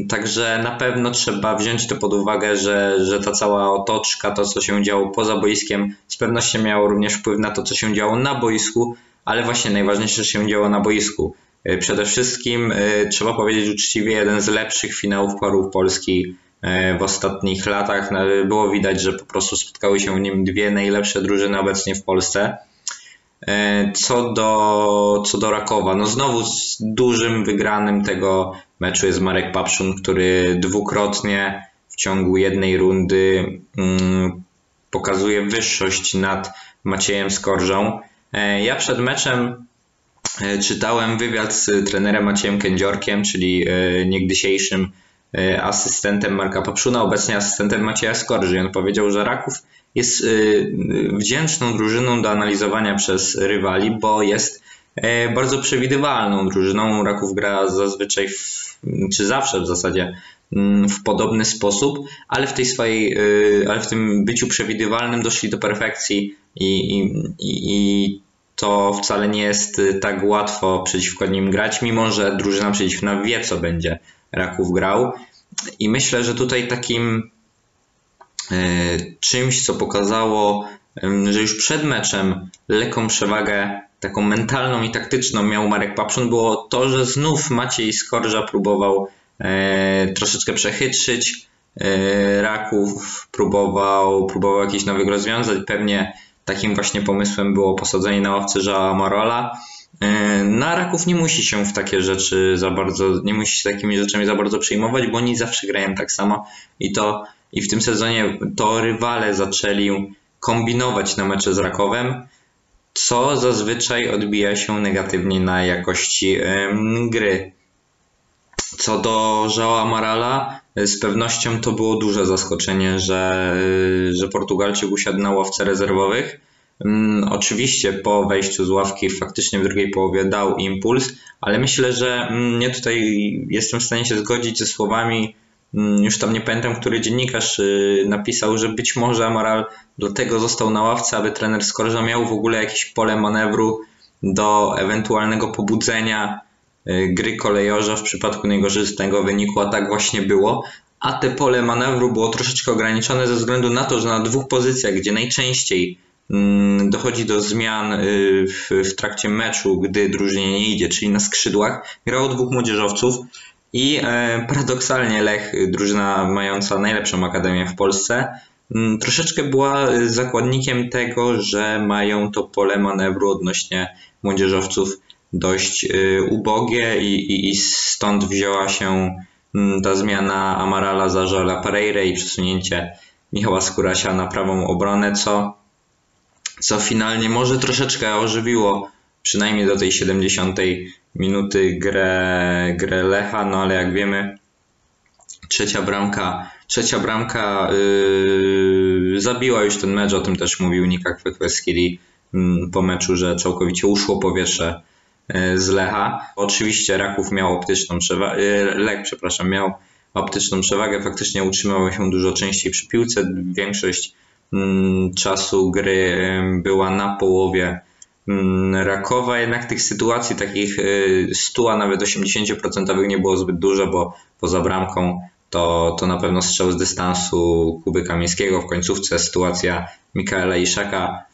Także na pewno trzeba wziąć to pod uwagę, że, że ta cała otoczka, to co się działo poza boiskiem, z pewnością miało również wpływ na to, co się działo na boisku, ale właśnie najważniejsze się działo na boisku. Y, Przede wszystkim y, trzeba powiedzieć uczciwie, jeden z lepszych finałów Pucharów Polski y, w ostatnich latach. No, Było widać, że po prostu spotkały się w nim dwie najlepsze drużyny obecnie w Polsce. E, Co do, co do Rakowa, no znowu z dużym wygranym tego meczu jest Marek Papszun, który dwukrotnie w ciągu jednej rundy mm, pokazuje wyższość nad Maciejem Skorżą. E, Ja przed meczem e, czytałem wywiad z trenerem Maciejem Kędziorkiem, czyli e, niegdysiejszym e, asystentem Marka Papszuna, obecnie asystentem Macieja Skorży. On powiedział, że Raków jest wdzięczną drużyną do analizowania przez rywali, bo jest e, bardzo przewidywalną drużyną. Raków gra zazwyczaj, w, czy zawsze w zasadzie mm, w podobny sposób, ale w tej swojej, ale w tym byciu przewidywalnym doszli do perfekcji i, i i to wcale nie jest y, tak łatwo przeciwko nim grać, mimo że drużyna przeciwna wie, co będzie Raków grał. I myślę, że tutaj takim e, czymś, co pokazało, że już przed meczem lekką przewagę taką mentalną i taktyczną miał Marek Papszun, było to, że znów Maciej Skorża próbował e, troszeczkę przechytrzyć e, Raków, próbował, próbował jakichś nowych rozwiązań. Pewnie takim właśnie pomysłem było posadzenie na ławce Żała Marola. E, Na Raków nie musi się w takie rzeczy za bardzo, nie musi się takimi rzeczami za bardzo przejmować, bo oni zawsze grają tak samo i to i w tym sezonie to rywale zaczęli kombinować na mecze z Rakowem, co zazwyczaj odbija się negatywnie na jakości em, gry. Co do João Amarala, z pewnością to było duże zaskoczenie, że, że Portugalczyk usiadł na ławce rezerwowych. Mm, Oczywiście po wejściu z ławki faktycznie w drugiej połowie dał impuls, ale myślę, że mm, ja tutaj jestem w stanie się zgodzić ze słowami, mm, już tam nie pamiętam, który dziennikarz y, napisał, że być może Amaral dlatego został na ławce, aby trener Skorża miał w ogóle jakieś pole manewru do ewentualnego pobudzenia y, gry kolejorza w przypadku niekorzystnego wyniku, a tak właśnie było. a te pole manewru było troszeczkę ograniczone ze względu na to, że na dwóch pozycjach, gdzie najczęściej mm, dochodzi do zmian y, w, trakcie meczu, gdy drużynie nie idzie, czyli na skrzydłach, grało dwóch młodzieżowców i e, paradoksalnie Lech, drużyna mająca najlepszą akademię w Polsce, mm, troszeczkę była zakładnikiem tego, że mają to pole manewru odnośnie młodzieżowców dość y, ubogie i, i, i stąd wzięła się mm, ta zmiana Amarala za Joela Pereira i przesunięcie Michała Skórasia na prawą obronę, co, co finalnie może troszeczkę ożywiło przynajmniej do tej 70 minuty grę, grę Lecha, no ale jak wiemy trzecia bramka, trzecia bramka yy, zabiła już ten mecz, o tym też mówił Nika Kwekweskili yy, po meczu, że całkowicie uszło powietrze z Lecha. Oczywiście Raków miał optyczną przewagę, yy, Lech, przepraszam, miał optyczną przewagę, faktycznie utrzymywał się dużo częściej przy piłce, większość yy, czasu gry była na połowie Mm, Rakowa. Jednak tych sytuacji takich 100, y, a nawet 80% nie było zbyt dużo, bo poza bramką to, to na pewno strzał z dystansu Kuby Kamińskiego, w końcówce sytuacja Mikaela Iszaka, mm,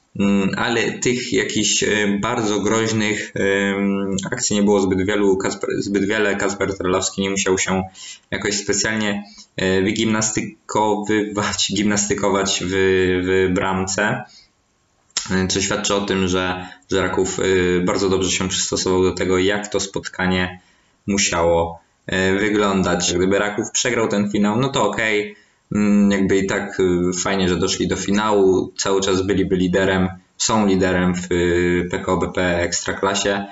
ale tych jakichś y, bardzo groźnych akcji nie było zbyt, wielu, zbyt wiele. Kasper Trelowski nie musiał się jakoś specjalnie y, wygimnastykowywać, gimnastykować w, w bramce co świadczy o tym, że, że Raków bardzo dobrze się przystosował do tego, jak to spotkanie musiało wyglądać. Gdyby Raków przegrał ten finał, no to okej, okay. Mm, jakby i tak y, fajnie, że doszli do finału, cały czas byliby liderem, są liderem w PKO BP Ekstraklasie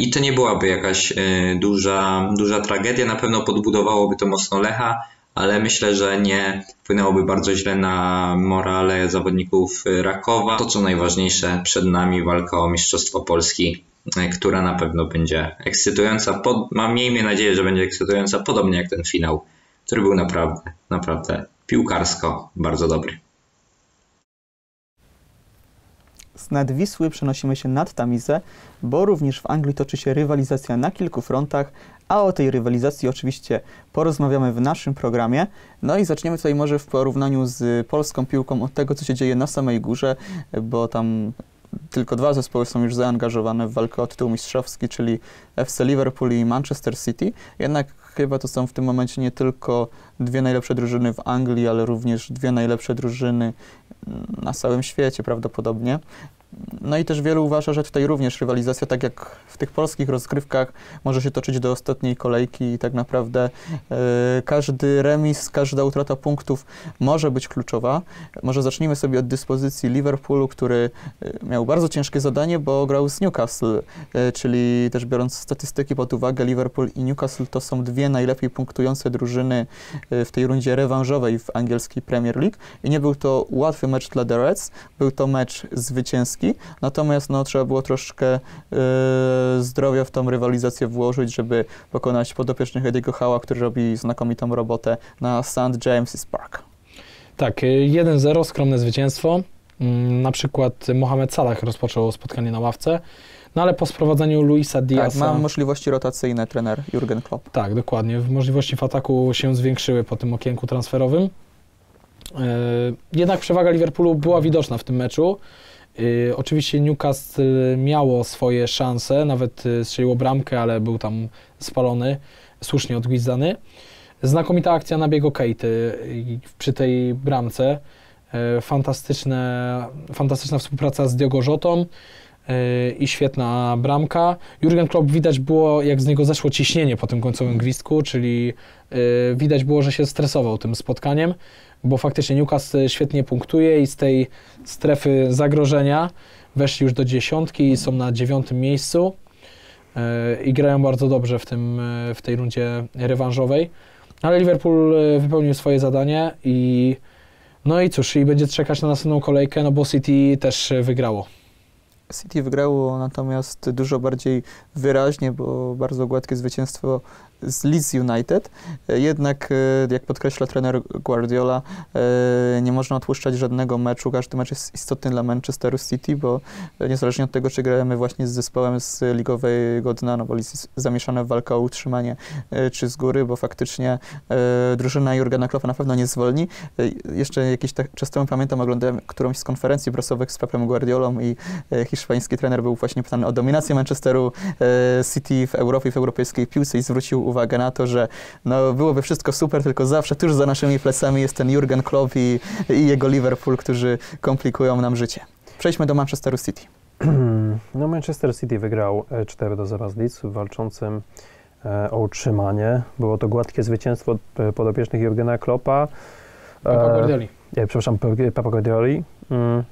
i to nie byłaby jakaś duża, duża tragedia, na pewno podbudowałoby to mocno Lecha, ale myślę, że nie wpłynęłoby bardzo źle na morale zawodników Rakowa. To co najważniejsze, przed nami walka o Mistrzostwo Polski, która na pewno będzie ekscytująca. Pod, mam, miejmy nadzieję, że będzie ekscytująca, podobnie jak ten finał, który był naprawdę, naprawdę piłkarsko bardzo dobry. Z nad Wisły przenosimy się nad Tamizę, bo również w Anglii toczy się rywalizacja na kilku frontach, a o tej rywalizacji oczywiście porozmawiamy w naszym programie. No i zaczniemy tutaj może w porównaniu z polską piłką od tego, co się dzieje na samej górze, bo tam tylko dwa zespoły są już zaangażowane w walkę o tytuł mistrzowski, czyli FC Liverpool i Manchester City. Jednak chyba to są w tym momencie nie tylko dwie najlepsze drużyny w Anglii, ale również dwie najlepsze drużyny na całym świecie prawdopodobnie. No i też wielu uważa, że tutaj również rywalizacja, tak jak w tych polskich rozgrywkach, może się toczyć do ostatniej kolejki i tak naprawdę y, każdy remis, każda utrata punktów może być kluczowa. Może zacznijmy sobie od dyspozycji Liverpoolu, który y, miał bardzo ciężkie zadanie, bo grał z Newcastle, y, czyli też biorąc statystyki pod uwagę, Liverpool i Newcastle to są dwie najlepiej punktujące drużyny w tej rundzie rewanżowej w angielskiej Premier League i nie był to łatwy mecz dla The Reds, był to mecz zwycięski, natomiast no, trzeba było troszkę y, zdrowia w tą rywalizację włożyć, żeby pokonać podopiecznych Ediego Hała, który robi znakomitą robotę na St. James's Park. Tak, 1-0, y, skromne zwycięstwo. Mm, na przykład Mohamed Salah rozpoczął spotkanie na ławce, no ale po sprowadzeniu Luisa Diaza... Tak, ma możliwości rotacyjne trener Jurgen Klopp. Tak, dokładnie. Możliwości w ataku się zwiększyły po tym okienku transferowym. Y, jednak przewaga Liverpoolu była widoczna w tym meczu. Y, oczywiście Newcastle miało swoje szanse, nawet y, strzeliło bramkę, ale był tam spalony, słusznie odgwizdany. Znakomita akcja na biegu Kate przy tej bramce. Y, fantastyczne, fantastyczna współpraca z Diogo Jotą i świetna bramka. Jurgen Klopp widać było, jak z niego zeszło ciśnienie po tym końcowym gwizdku, czyli widać było, że się stresował tym spotkaniem bo faktycznie Newcastle świetnie punktuje i z tej strefy zagrożenia weszli już do dziesiątki i są na dziewiątym miejscu e, i grają bardzo dobrze w, tym, e, w tej rundzie rewanżowej. Ale Liverpool e, wypełnił swoje zadanie i no i cóż, i będzie czekać na następną kolejkę, no bo City też wygrało. City wygrało natomiast dużo bardziej wyraźnie, bo bardzo gładkie zwycięstwo z Leeds United. E, Jednak, e, jak podkreśla trener Guardiola, e, nie można odpuszczać żadnego meczu. Każdy mecz jest istotny dla Manchesteru City, bo niezależnie od tego, czy gramy właśnie z zespołem z ligowego dna, no bo Leeds jest zamieszane w walkę o utrzymanie, czy z góry, bo faktycznie drużyna Jurgena Kloppa na pewno nie zwolni. Jeszcze jakiś tak czas temu pamiętam, oglądałem którąś z konferencji prasowych z Pepem Guardiolą i hiszpański trener był właśnie pytany o dominację Manchesteru City w Europie, w europejskiej piłce i zwrócił uwagę na to, że no, byłoby wszystko super, tylko zawsze tuż za naszymi plecami jest ten Jurgen Klopp i, i jego Liverpool, którzy komplikują nam życie. Przejdźmy do Manchesteru City. <clears throat> No Manchester City wygrał e, 4 do 0 z Leeds w walczącym e, o utrzymanie. Było to gładkie zwycięstwo e, podopiecznych Jurgena Kloppa. Pepa E, Guardioli. e, przepraszam, Pepa Guardioli. Mm.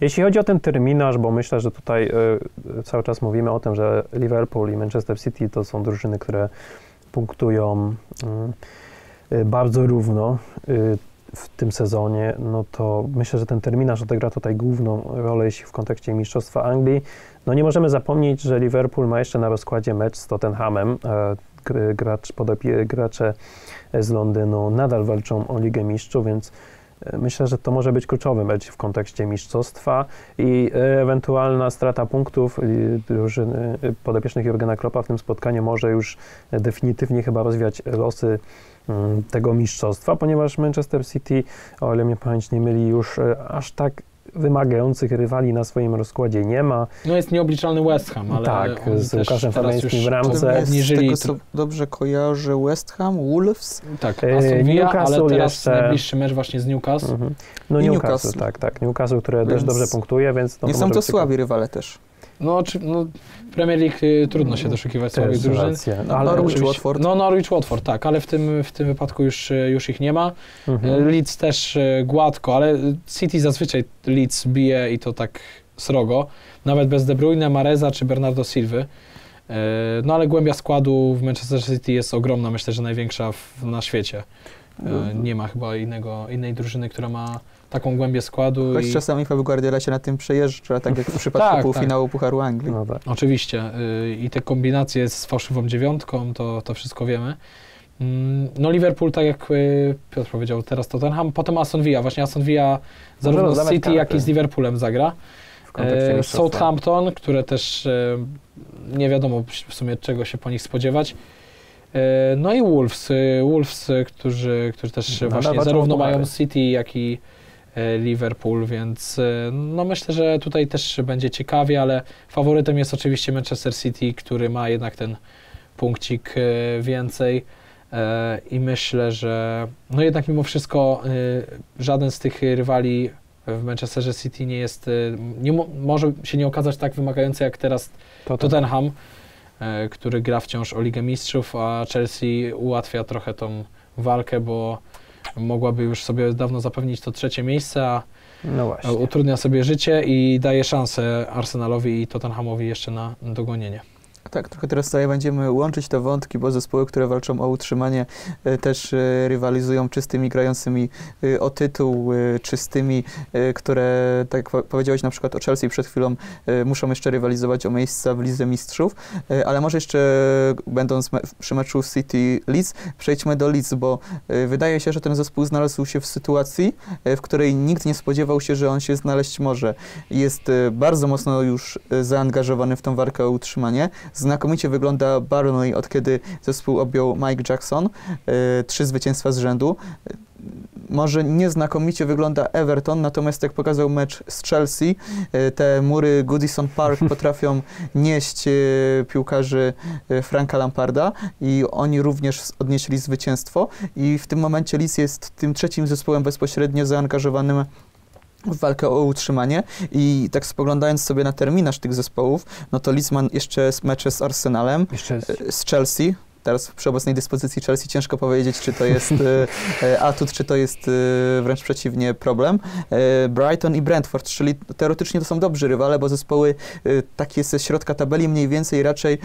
Jeśli chodzi o ten terminarz, bo myślę, że tutaj e, cały czas mówimy o tym, że Liverpool i Manchester City to są drużyny, które punktują mm, e, bardzo równo e, w tym sezonie, no to myślę, że ten terminarz odegra tutaj główną rolę, jeśli w kontekście Mistrzostwa Anglii. No nie możemy zapomnieć, że Liverpool ma jeszcze na rozkładzie mecz z Tottenhamem. E, gr- Gracz, podopie, gracze z Londynu nadal walczą o Ligę Mistrzów, więc myślę, że to może być kluczowy mecz w kontekście mistrzostwa i e, ewentualna strata punktów drużyny e, podopiecznych Jurgena Kloppa w tym spotkaniu może już definitywnie chyba rozwiać losy mm, tego mistrzostwa, ponieważ Manchester City, o ile mnie pamięć nie myli, już e, aż tak wymagających rywali na swoim rozkładzie nie ma. No jest nieobliczalny West Ham, ale Tak, z też Łukaszem Fabiańskim w ramce. to jest z obniżyli tego, co dobrze kojarzę, West Ham, Wolves. Tak, E, Aston Villa, ale Newcastle teraz jeszcze- najbliższy mecz właśnie z Newcastle. Mhm. No Newcastle, Newcastle. tak, tak. Newcastle, które też Więc dobrze punktuje, więc... No Nie to są to słabi rywale też. No, czy, no Premier League y, trudno się doszukiwać słabych drużyn. rację. No, Ale Norwich, Watford. No Norwich Watford, tak, ale w tym, w tym wypadku już, y, już ich nie ma. Mhm. Leeds też y, gładko, ale City zazwyczaj Leeds bije i to tak srogo. Nawet bez De Bruyne, Mareza czy Bernardo Silva. No ale głębia składu w Manchester City jest ogromna, myślę, że największa w, na świecie. E, Nie ma chyba innego, innej drużyny, która ma taką głębię składu. Choć I, czasami Pep Guardiola się na tym przejeżdża, tak jak w <laughs> przypadku Tak, półfinału Pucharu Anglii. No tak. Oczywiście. y, I te kombinacje z fałszywą dziewiątką, to, to wszystko wiemy. Mm, No Liverpool, tak jak y, Piotr powiedział, teraz Tottenham, potem Aston Villa. Właśnie Aston Villa zarówno z City, jak i z Liverpoolem zagra. E, mistrzostwa. Southampton, które też e, nie wiadomo w sumie czego się po nich spodziewać. E, No i Wolves, Wolves, którzy, którzy też Nadal właśnie zarówno mają City, jak i Liverpool, więc e, no myślę, że tutaj też będzie ciekawie, ale faworytem jest oczywiście Manchester City, który ma jednak ten punkcik e, więcej. E, I myślę, że no jednak mimo wszystko e, żaden z tych rywali w Manchesterze City nie jest, e, nie mo- może się nie okazać tak wymagający jak teraz To, to, Tottenham, e, który gra wciąż o Ligę Mistrzów, a Chelsea ułatwia trochę tą walkę, bo mogłaby już sobie dawno zapewnić to trzecie miejsce, a no utrudnia sobie życie i daje szansę Arsenalowi i Tottenhamowi jeszcze na dogonienie. Tak, trochę teraz tutaj będziemy łączyć te wątki, bo zespoły, które walczą o utrzymanie, e, też e, rywalizują czystymi, grającymi e, o tytuł, czystymi, które, tak powiedziałeś na przykład o Chelsea przed chwilą, muszą jeszcze rywalizować o miejsca w Lidze Mistrzów, ale może jeszcze będąc przy meczu City Leeds, przejdźmy do Leeds, bo wydaje się, że ten zespół znalazł się w sytuacji, w której nikt nie spodziewał się, że on się znaleźć może. Jest bardzo mocno już zaangażowany w tą walkę o utrzymanie. Znakomicie wygląda Burnley, od kiedy zespół objął Mike Jackson. E, Trzy zwycięstwa z rzędu. E, Może nieznakomicie wygląda Everton, natomiast jak pokazał mecz z Chelsea, e, te mury Goodison Park <laughs> potrafią nieść piłkarzy Franka Lamparda i oni również odnieśli zwycięstwo i w tym momencie Leeds jest tym trzecim zespołem bezpośrednio zaangażowanym w walkę o utrzymanie i tak spoglądając sobie na terminarz tych zespołów, no to Leeds jeszcze mecze z Arsenalem, jest, e, z Chelsea. Teraz przy obecnej dyspozycji Chelsea ciężko powiedzieć, czy to jest <laughs> e, e, atut, czy to jest e, wręcz przeciwnie problem. Brighton i Brentford, czyli teoretycznie to są dobrzy rywale, bo zespoły takie ze środka tabeli mniej więcej raczej,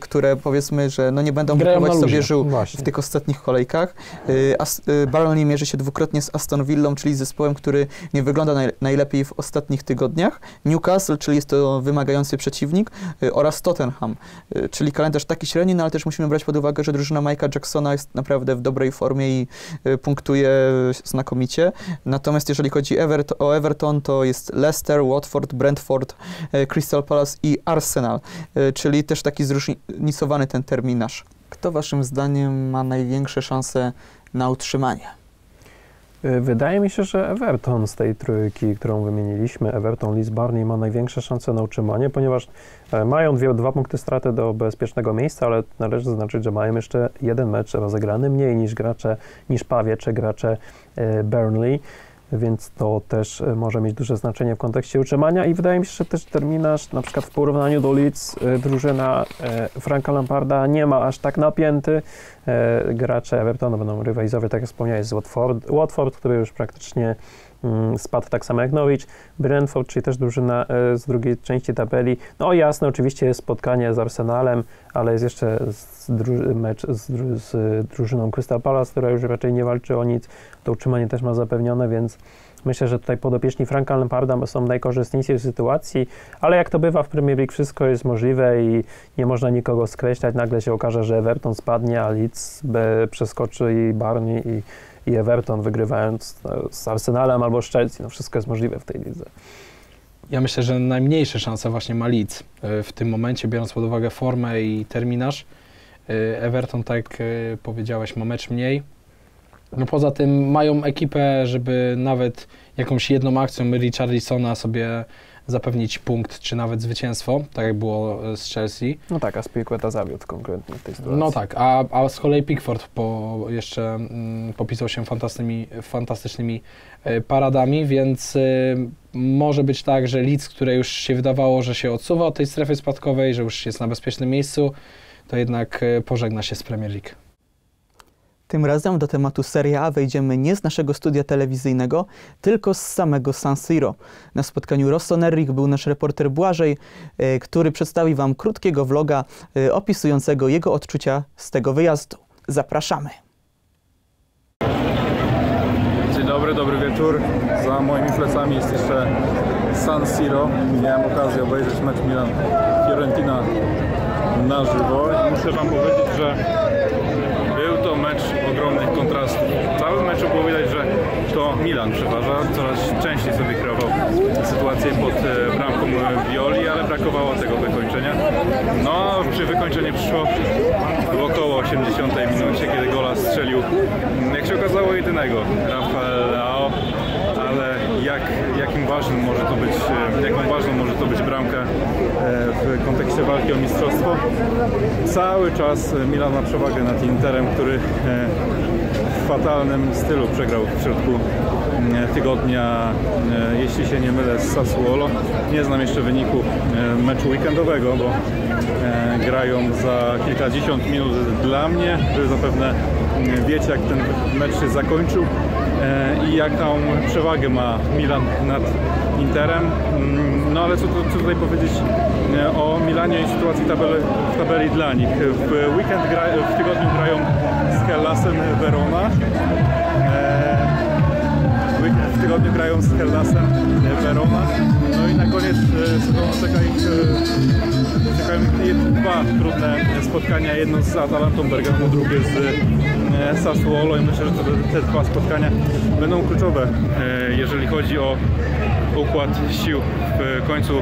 które powiedzmy, że no nie będą na sobie żył właśnie. w tych ostatnich kolejkach. Y, y, Burnley mierzy się dwukrotnie z Aston Villą, czyli z zespołem, który nie wygląda naj- najlepiej w ostatnich tygodniach. Newcastle, czyli jest to wymagający przeciwnik oraz Tottenham, czyli kalendarz taki średni, no ale też musimy musimy brać pod uwagę, że drużyna Mike'a Jacksona jest naprawdę w dobrej formie i y, punktuje znakomicie. Natomiast jeżeli chodzi o Everton, to jest Leicester, Watford, Brentford, y, Crystal Palace i Arsenal, y, czyli też taki zróżnicowany ten terminarz. Kto waszym zdaniem ma największe szanse na utrzymanie? Y, Wydaje mi się, że Everton z tej trójki, którą wymieniliśmy, Everton, Leeds, Barney ma największe szanse na utrzymanie, ponieważ e, mają dwie, dwa punkty straty do bezpiecznego miejsca, ale należy zaznaczyć, że mają jeszcze jeden mecz rozegrany mniej niż gracze, niż Pawie czy gracze e, Burnley, więc to też e, może mieć duże znaczenie w kontekście utrzymania i wydaje mi się, że też terminarz, na przykład w porównaniu do Leeds, e, drużyna e, Franka Lamparda nie ma aż tak napięty. Gracze Evertonu będą rywalizować, tak jak wspomniałeś, z Watford, Watford który już praktycznie spadł tak samo jak Norwich, Brentford, czyli też drużyna e, z drugiej części tabeli. No jasne, oczywiście jest spotkanie z Arsenalem, ale jest jeszcze mecz z, dru- z drużyną Crystal Palace, która już raczej nie walczy o nic. To utrzymanie też ma zapewnione, więc myślę, że tutaj podopieczni Franka Lamparda są najkorzystniejsi w sytuacji, ale jak to bywa w Premier League, wszystko jest możliwe i nie można nikogo skreślać. Nagle się okaże, że Everton spadnie, a Leeds be- przeskoczy i Barney i, i Everton wygrywając e, z Arsenalem albo z Chelsea. No wszystko jest możliwe w tej lidze. Ja myślę, że najmniejsze szanse właśnie ma Leeds y, w tym momencie, biorąc pod uwagę formę i terminarz. Y, Everton, tak jak powiedziałeś, ma mecz mniej. No poza tym mają ekipę, żeby nawet jakąś jedną akcją Richarlisona sobie zapewnić punkt, czy nawet zwycięstwo, tak jak było y, z Chelsea. No tak, a Spilicueta zawiódł konkretnie w tej sytuacji. No tak, a, a z kolei Pickford po, jeszcze mm, popisał się fantastycznymi, fantastycznymi e, paradami, więc y, może być tak, że Leeds, które już się wydawało, że się odsuwa od tej strefy spadkowej, że już jest na bezpiecznym miejscu, to jednak e, pożegna się z Premier League. Tym razem do tematu Serie A wejdziemy nie z naszego studia telewizyjnego, tylko z samego San Siro. Na spotkaniu Rossoneri był nasz reporter Błażej, e, który przedstawi Wam krótkiego vloga e, opisującego jego odczucia z tego wyjazdu. Zapraszamy. Dzień dobry, dobry wieczór. Za moimi plecami jest jeszcze San Siro. Miałem okazję obejrzeć mecz Milan-Fiorentina na żywo muszę Wam powiedzieć, że ogromnych kontrastów. W całym meczu było widać, że to Milan przeważa, coraz częściej sobie kreował sytuację pod e, bramką Violi, ale brakowało tego wykończenia. No, a przy wykończeniu przyszło w około 80 minucie, kiedy gola strzelił, jak się okazało, jedynego Rafael Leao, jak, jakim ważnym może to być, e, jaką ważną może to być bramka e, w kontekście walki o mistrzostwo. Cały czas Milan ma przewagę nad Interem, który e, w fatalnym stylu przegrał w środku e, tygodnia, e, jeśli się nie mylę, z Sassuolo. Nie znam jeszcze wyniku e, meczu weekendowego, bo e, grają za kilkadziesiąt minut dla mnie. Wy zapewne mm, wiecie, jak ten mecz się zakończył e, i jaką przewagę ma Milan nad Interem. Mm, No ale co, co tutaj powiedzieć e, o Milanie i sytuacji tabeli, w tabeli dla nich. W weekend gra, w tygodniu grają z Hellasem Verona. E, w- tygodniu grają z Hellasem e, Verona. Na koniec e, czeka ich, e, czekają ich jed- dwa trudne spotkania. Jedno z Atalantą Bergamo, drugie z e, Sassuolo i myślę, że te, dwa spotkania będą kluczowe, e, jeżeli chodzi o układ sił w końcu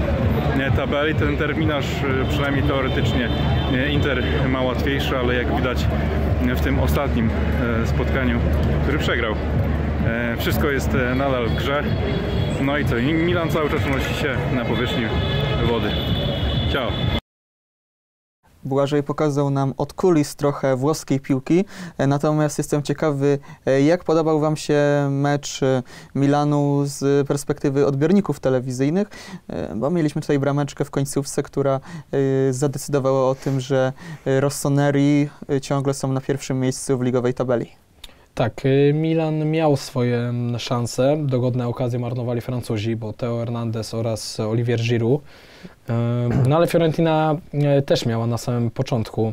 e, tabeli. Ten terminarz, e, przynajmniej teoretycznie, e, Inter ma łatwiejszy, ale jak widać e, w tym ostatnim e, spotkaniu, który przegrał, e, wszystko jest e, nadal w grze. No i co? Milan cały czas unosi się na powierzchni wody. Ciao. Błażej pokazał nam od kulis trochę włoskiej piłki, e, natomiast jestem ciekawy, e, jak podobał Wam się mecz e, Milanu z perspektywy odbiorników telewizyjnych, bo mieliśmy tutaj brameczkę w końcówce, która zadecydowała o tym, że Rossoneri ciągle są na pierwszym miejscu w ligowej tabeli. Tak, y, Milan miał swoje szanse, dogodne okazje marnowali Francuzi, bo Theo Hernandez oraz Olivier Giroud. Y, No ale Fiorentina y, też miała na samym początku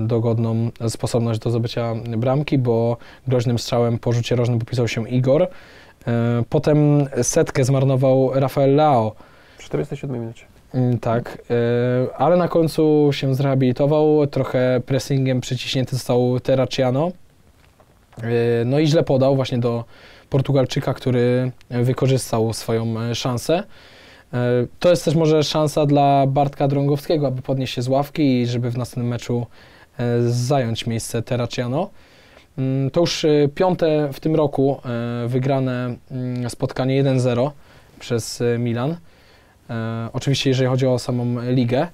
dogodną sposobność do zdobycia bramki, bo groźnym strzałem po rzucie rożnym popisał się Igor. Potem setkę zmarnował Rafael Leao. W 47 minucie. Tak, ale na końcu się zrehabilitował, trochę pressingiem przyciśnięty został Terraciano. E, No i źle podał właśnie do Portugalczyka, który wykorzystał swoją e, szansę. E, To jest też może szansa dla Bartka Drągowskiego, aby podnieść się z ławki i żeby w następnym meczu zająć miejsce Terraciano. Mm, To już piąte w tym roku wygrane mm, spotkanie 1-0 przez Milan. Oczywiście jeżeli chodzi o samą ligę.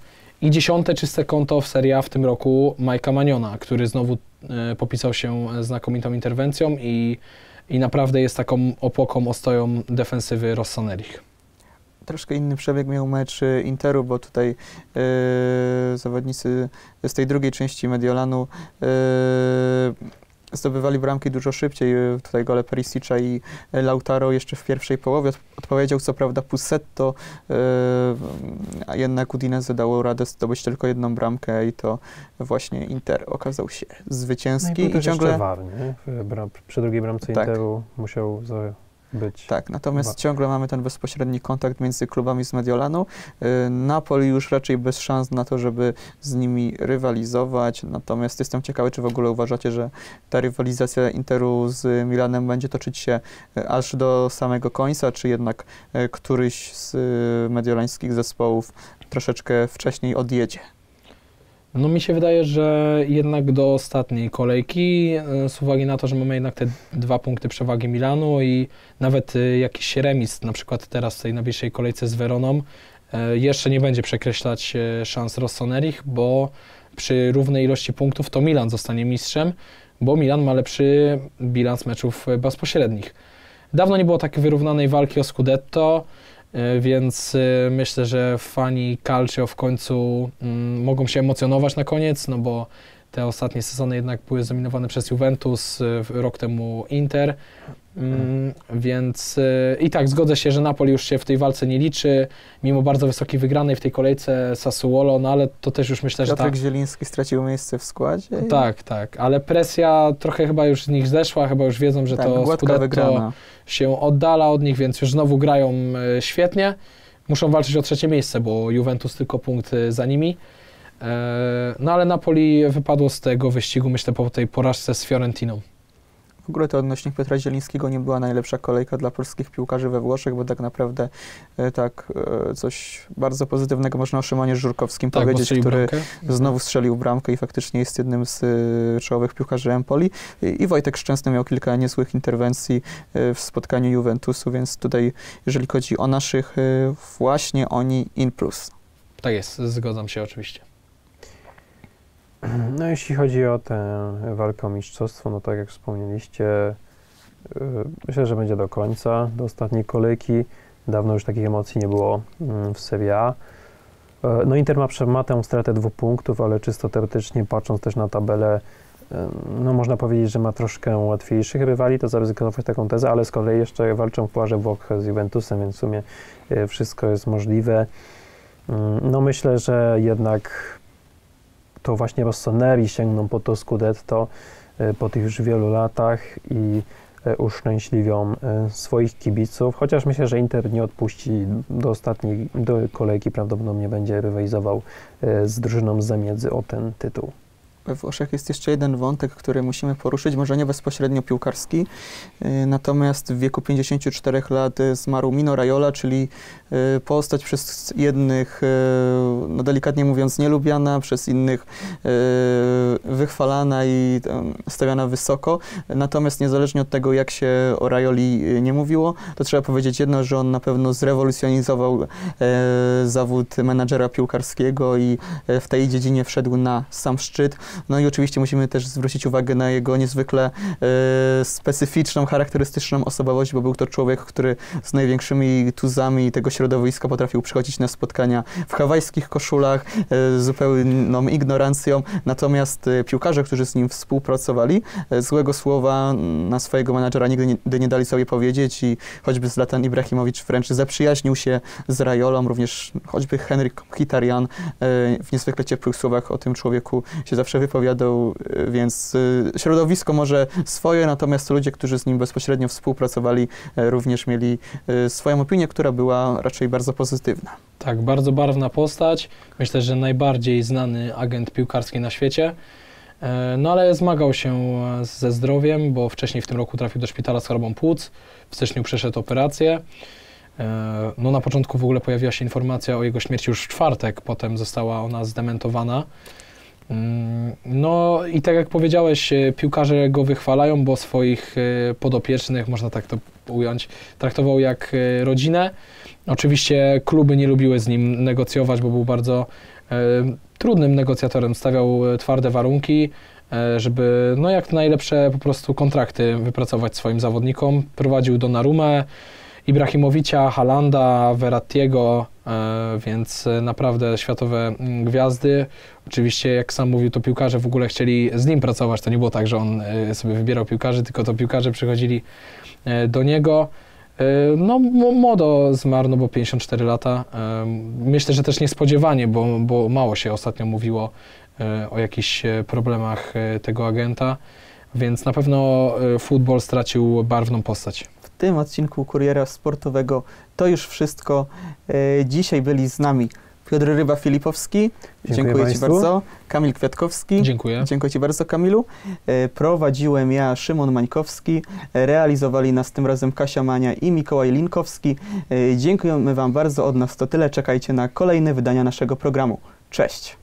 I dziesiąte czyste konto w Serie A w tym roku Majka Maniona, który znowu e, popisał się znakomitą interwencją i, i naprawdę jest taką opłoką, ostoją defensywy Rossonerich. Troszkę inny przebieg miał mecz y, Interu, bo tutaj y, zawodnicy z tej drugiej części Mediolanu y, zdobywali bramki dużo szybciej. Y, Tutaj gole Perisicza i Lautaro jeszcze w pierwszej połowie. Od- Odpowiedział co prawda Pussetto, y, a jednak Udinese dało radę zdobyć tylko jedną bramkę i to właśnie Inter okazał się No zwycięski i, był i też ciągle... jeszcze VAR, nie? Przy drugiej bramce Tak. Interu musiał za- być. Tak, natomiast Chyba. ciągle mamy ten bezpośredni kontakt między klubami z Mediolanu. Y, Napoli już raczej bez szans na to, żeby z nimi rywalizować. Natomiast jestem ciekawy, czy w ogóle uważacie, że ta rywalizacja Interu z Milanem będzie toczyć się y, aż do samego końca, czy jednak y, któryś z mediolańskich zespołów troszeczkę wcześniej odjedzie. No mi się wydaje, że jednak do ostatniej kolejki, e, z uwagi na to, że mamy jednak te dwa punkty przewagi Milanu i nawet e, jakiś remis, na przykład teraz w tej najbliższej kolejce z Weroną, e, jeszcze nie będzie przekreślać szans Rossonerich, bo przy równej ilości punktów to Milan zostanie mistrzem, bo Milan ma lepszy bilans meczów bezpośrednich. Dawno nie było takiej wyrównanej walki o Scudetto, więc e, myślę, że fani Calcio w końcu mm, mogą się emocjonować na koniec, no bo te ostatnie sezony jednak były zdominowane przez Juventus, w- rok temu Inter, mm, więc e, i tak zgodzę się, że Napoli już się w tej walce nie liczy, mimo bardzo wysokiej wygranej w tej kolejce Sassuolo, no ale to też już myślę, że Piotrek tak. Zieliński stracił miejsce w składzie. i- Tak, tak, ale presja trochę chyba już z nich zeszła, chyba już wiedzą, że tak, to Scudetto wygrana. się oddala od nich, więc już znowu grają e, świetnie. Muszą walczyć o trzecie miejsce, bo Juventus tylko punkt e, za nimi. E, No ale Napoli wypadło z tego wyścigu, myślę, po tej porażce z Fiorentiną. W ogóle to odnośnie Piotra Zielińskiego nie była najlepsza kolejka dla polskich piłkarzy we Włoszech, bo tak naprawdę e, tak e, coś bardzo pozytywnego można o Szymonie Żurkowskim Tak, powiedzieć, który bramkę. znowu strzelił bramkę i faktycznie jest jednym z czołowych piłkarzy Empoli. I, Wojtek Szczęsny miał kilka niezłych interwencji w spotkaniu Juventusu, więc tutaj jeżeli chodzi o naszych, właśnie oni in plus. Tak jest, zgadzam się oczywiście. No jeśli chodzi o tę walkę o mistrzostwo, no tak jak wspomnieliście, yy, myślę, że będzie do końca, do ostatniej kolejki. Dawno już takich emocji nie było mm, w Serie A. Yy, No Inter ma, ma tę stratę dwóch punktów, ale czysto teoretycznie patrząc też na tabelę, yy, no można powiedzieć, że ma troszkę łatwiejszych rywali, to zaryzykować taką tezę, ale z kolei jeszcze walczą w Pucharze Włoch z Juventusem, więc w sumie wszystko jest możliwe. Yy, No myślę, że jednak to właśnie Rossoneri sięgną po to Scudetto e, po tych już wielu latach i e, uszczęśliwią e, swoich kibiców, chociaż myślę, że Inter nie odpuści do ostatniej do kolejki, prawdopodobnie będzie rywalizował z drużyną z zamiedzy o ten tytuł. We Włoszech jest jeszcze jeden wątek, który musimy poruszyć, może nie bezpośrednio piłkarski, y, natomiast w wieku 54 lat zmarł Mino Raiola, czyli y, postać przez jednych, y, no delikatnie mówiąc, nielubiana, przez innych wychwalana i stawiana wysoko. Natomiast niezależnie od tego, jak się o Raioli nie mówiło, to trzeba powiedzieć jedno, że on na pewno zrewolucjonizował e, zawód menadżera piłkarskiego i e, w tej dziedzinie wszedł na sam szczyt. No i oczywiście musimy też zwrócić uwagę na jego niezwykle e, specyficzną, charakterystyczną osobowość, bo był to człowiek, który z największymi tuzami tego środowiska potrafił przychodzić na spotkania w hawajskich koszulach, z zupełną ignorancją. Natomiast e, piłkarze, którzy z nim współpracowali, złego słowa na swojego menadżera nigdy nie, nie dali sobie powiedzieć i choćby Zlatan Ibrahimowicz wręcz zaprzyjaźnił się z Rajolą, również choćby Henryk Hitarian w niezwykle ciepłych słowach o tym człowieku się zawsze wypowiadał, y, więc y, środowisko może swoje, natomiast ludzie, którzy z nim bezpośrednio współpracowali, y, również mieli swoją opinię, która była raczej bardzo pozytywna. Tak, bardzo barwna postać. Myślę, że najbardziej znany agent piłkarski na świecie. E, No ale zmagał się e, ze zdrowiem, bo wcześniej w tym roku trafił do szpitala z chorobą płuc. W styczniu przeszedł operację. E, No na początku w ogóle pojawiła się informacja o jego śmierci już w czwartek, potem została ona zdementowana. Mm, No i tak jak powiedziałeś, e, piłkarze go wychwalają, bo swoich e, podopiecznych, można tak to ująć, traktował jak e, rodzinę. Oczywiście kluby nie lubiły z nim negocjować, bo był bardzo trudnym negocjatorem. Stawiał twarde warunki, żeby no jak najlepsze po prostu kontrakty wypracować swoim zawodnikom. Prowadził Donnarumę, Ibrahimowicza, Halanda, Verrattiego, więc e, naprawdę światowe mm, gwiazdy. Oczywiście, jak sam mówił, to piłkarze w ogóle chcieli z nim pracować. To nie było tak, że on e, sobie wybierał piłkarzy, tylko to piłkarze przychodzili e, do niego. E, No, mo- młodo zmarł, no bo 54 lata. E, Myślę, że też niespodziewanie, bo, bo mało się ostatnio mówiło e, o jakichś e, problemach e, tego agenta, więc na pewno e, futbol stracił barwną postać. W tym odcinku Kuriera Sportowego to już wszystko. E, Dzisiaj byli z nami Piotr Ryba-Filipowski. Dziękuję Dziękuję Ci bardzo. Kamil Kwiatkowski. Dziękuję. Dziękuję Ci bardzo, Kamilu. E, Prowadziłem ja, Szymon Mańkowski. E, Realizowali nas tym razem Kasia Mania i Mikołaj Linkowski. Dziękujemy Wam bardzo. Od nas to tyle. Czekajcie na kolejne wydania naszego programu. Cześć.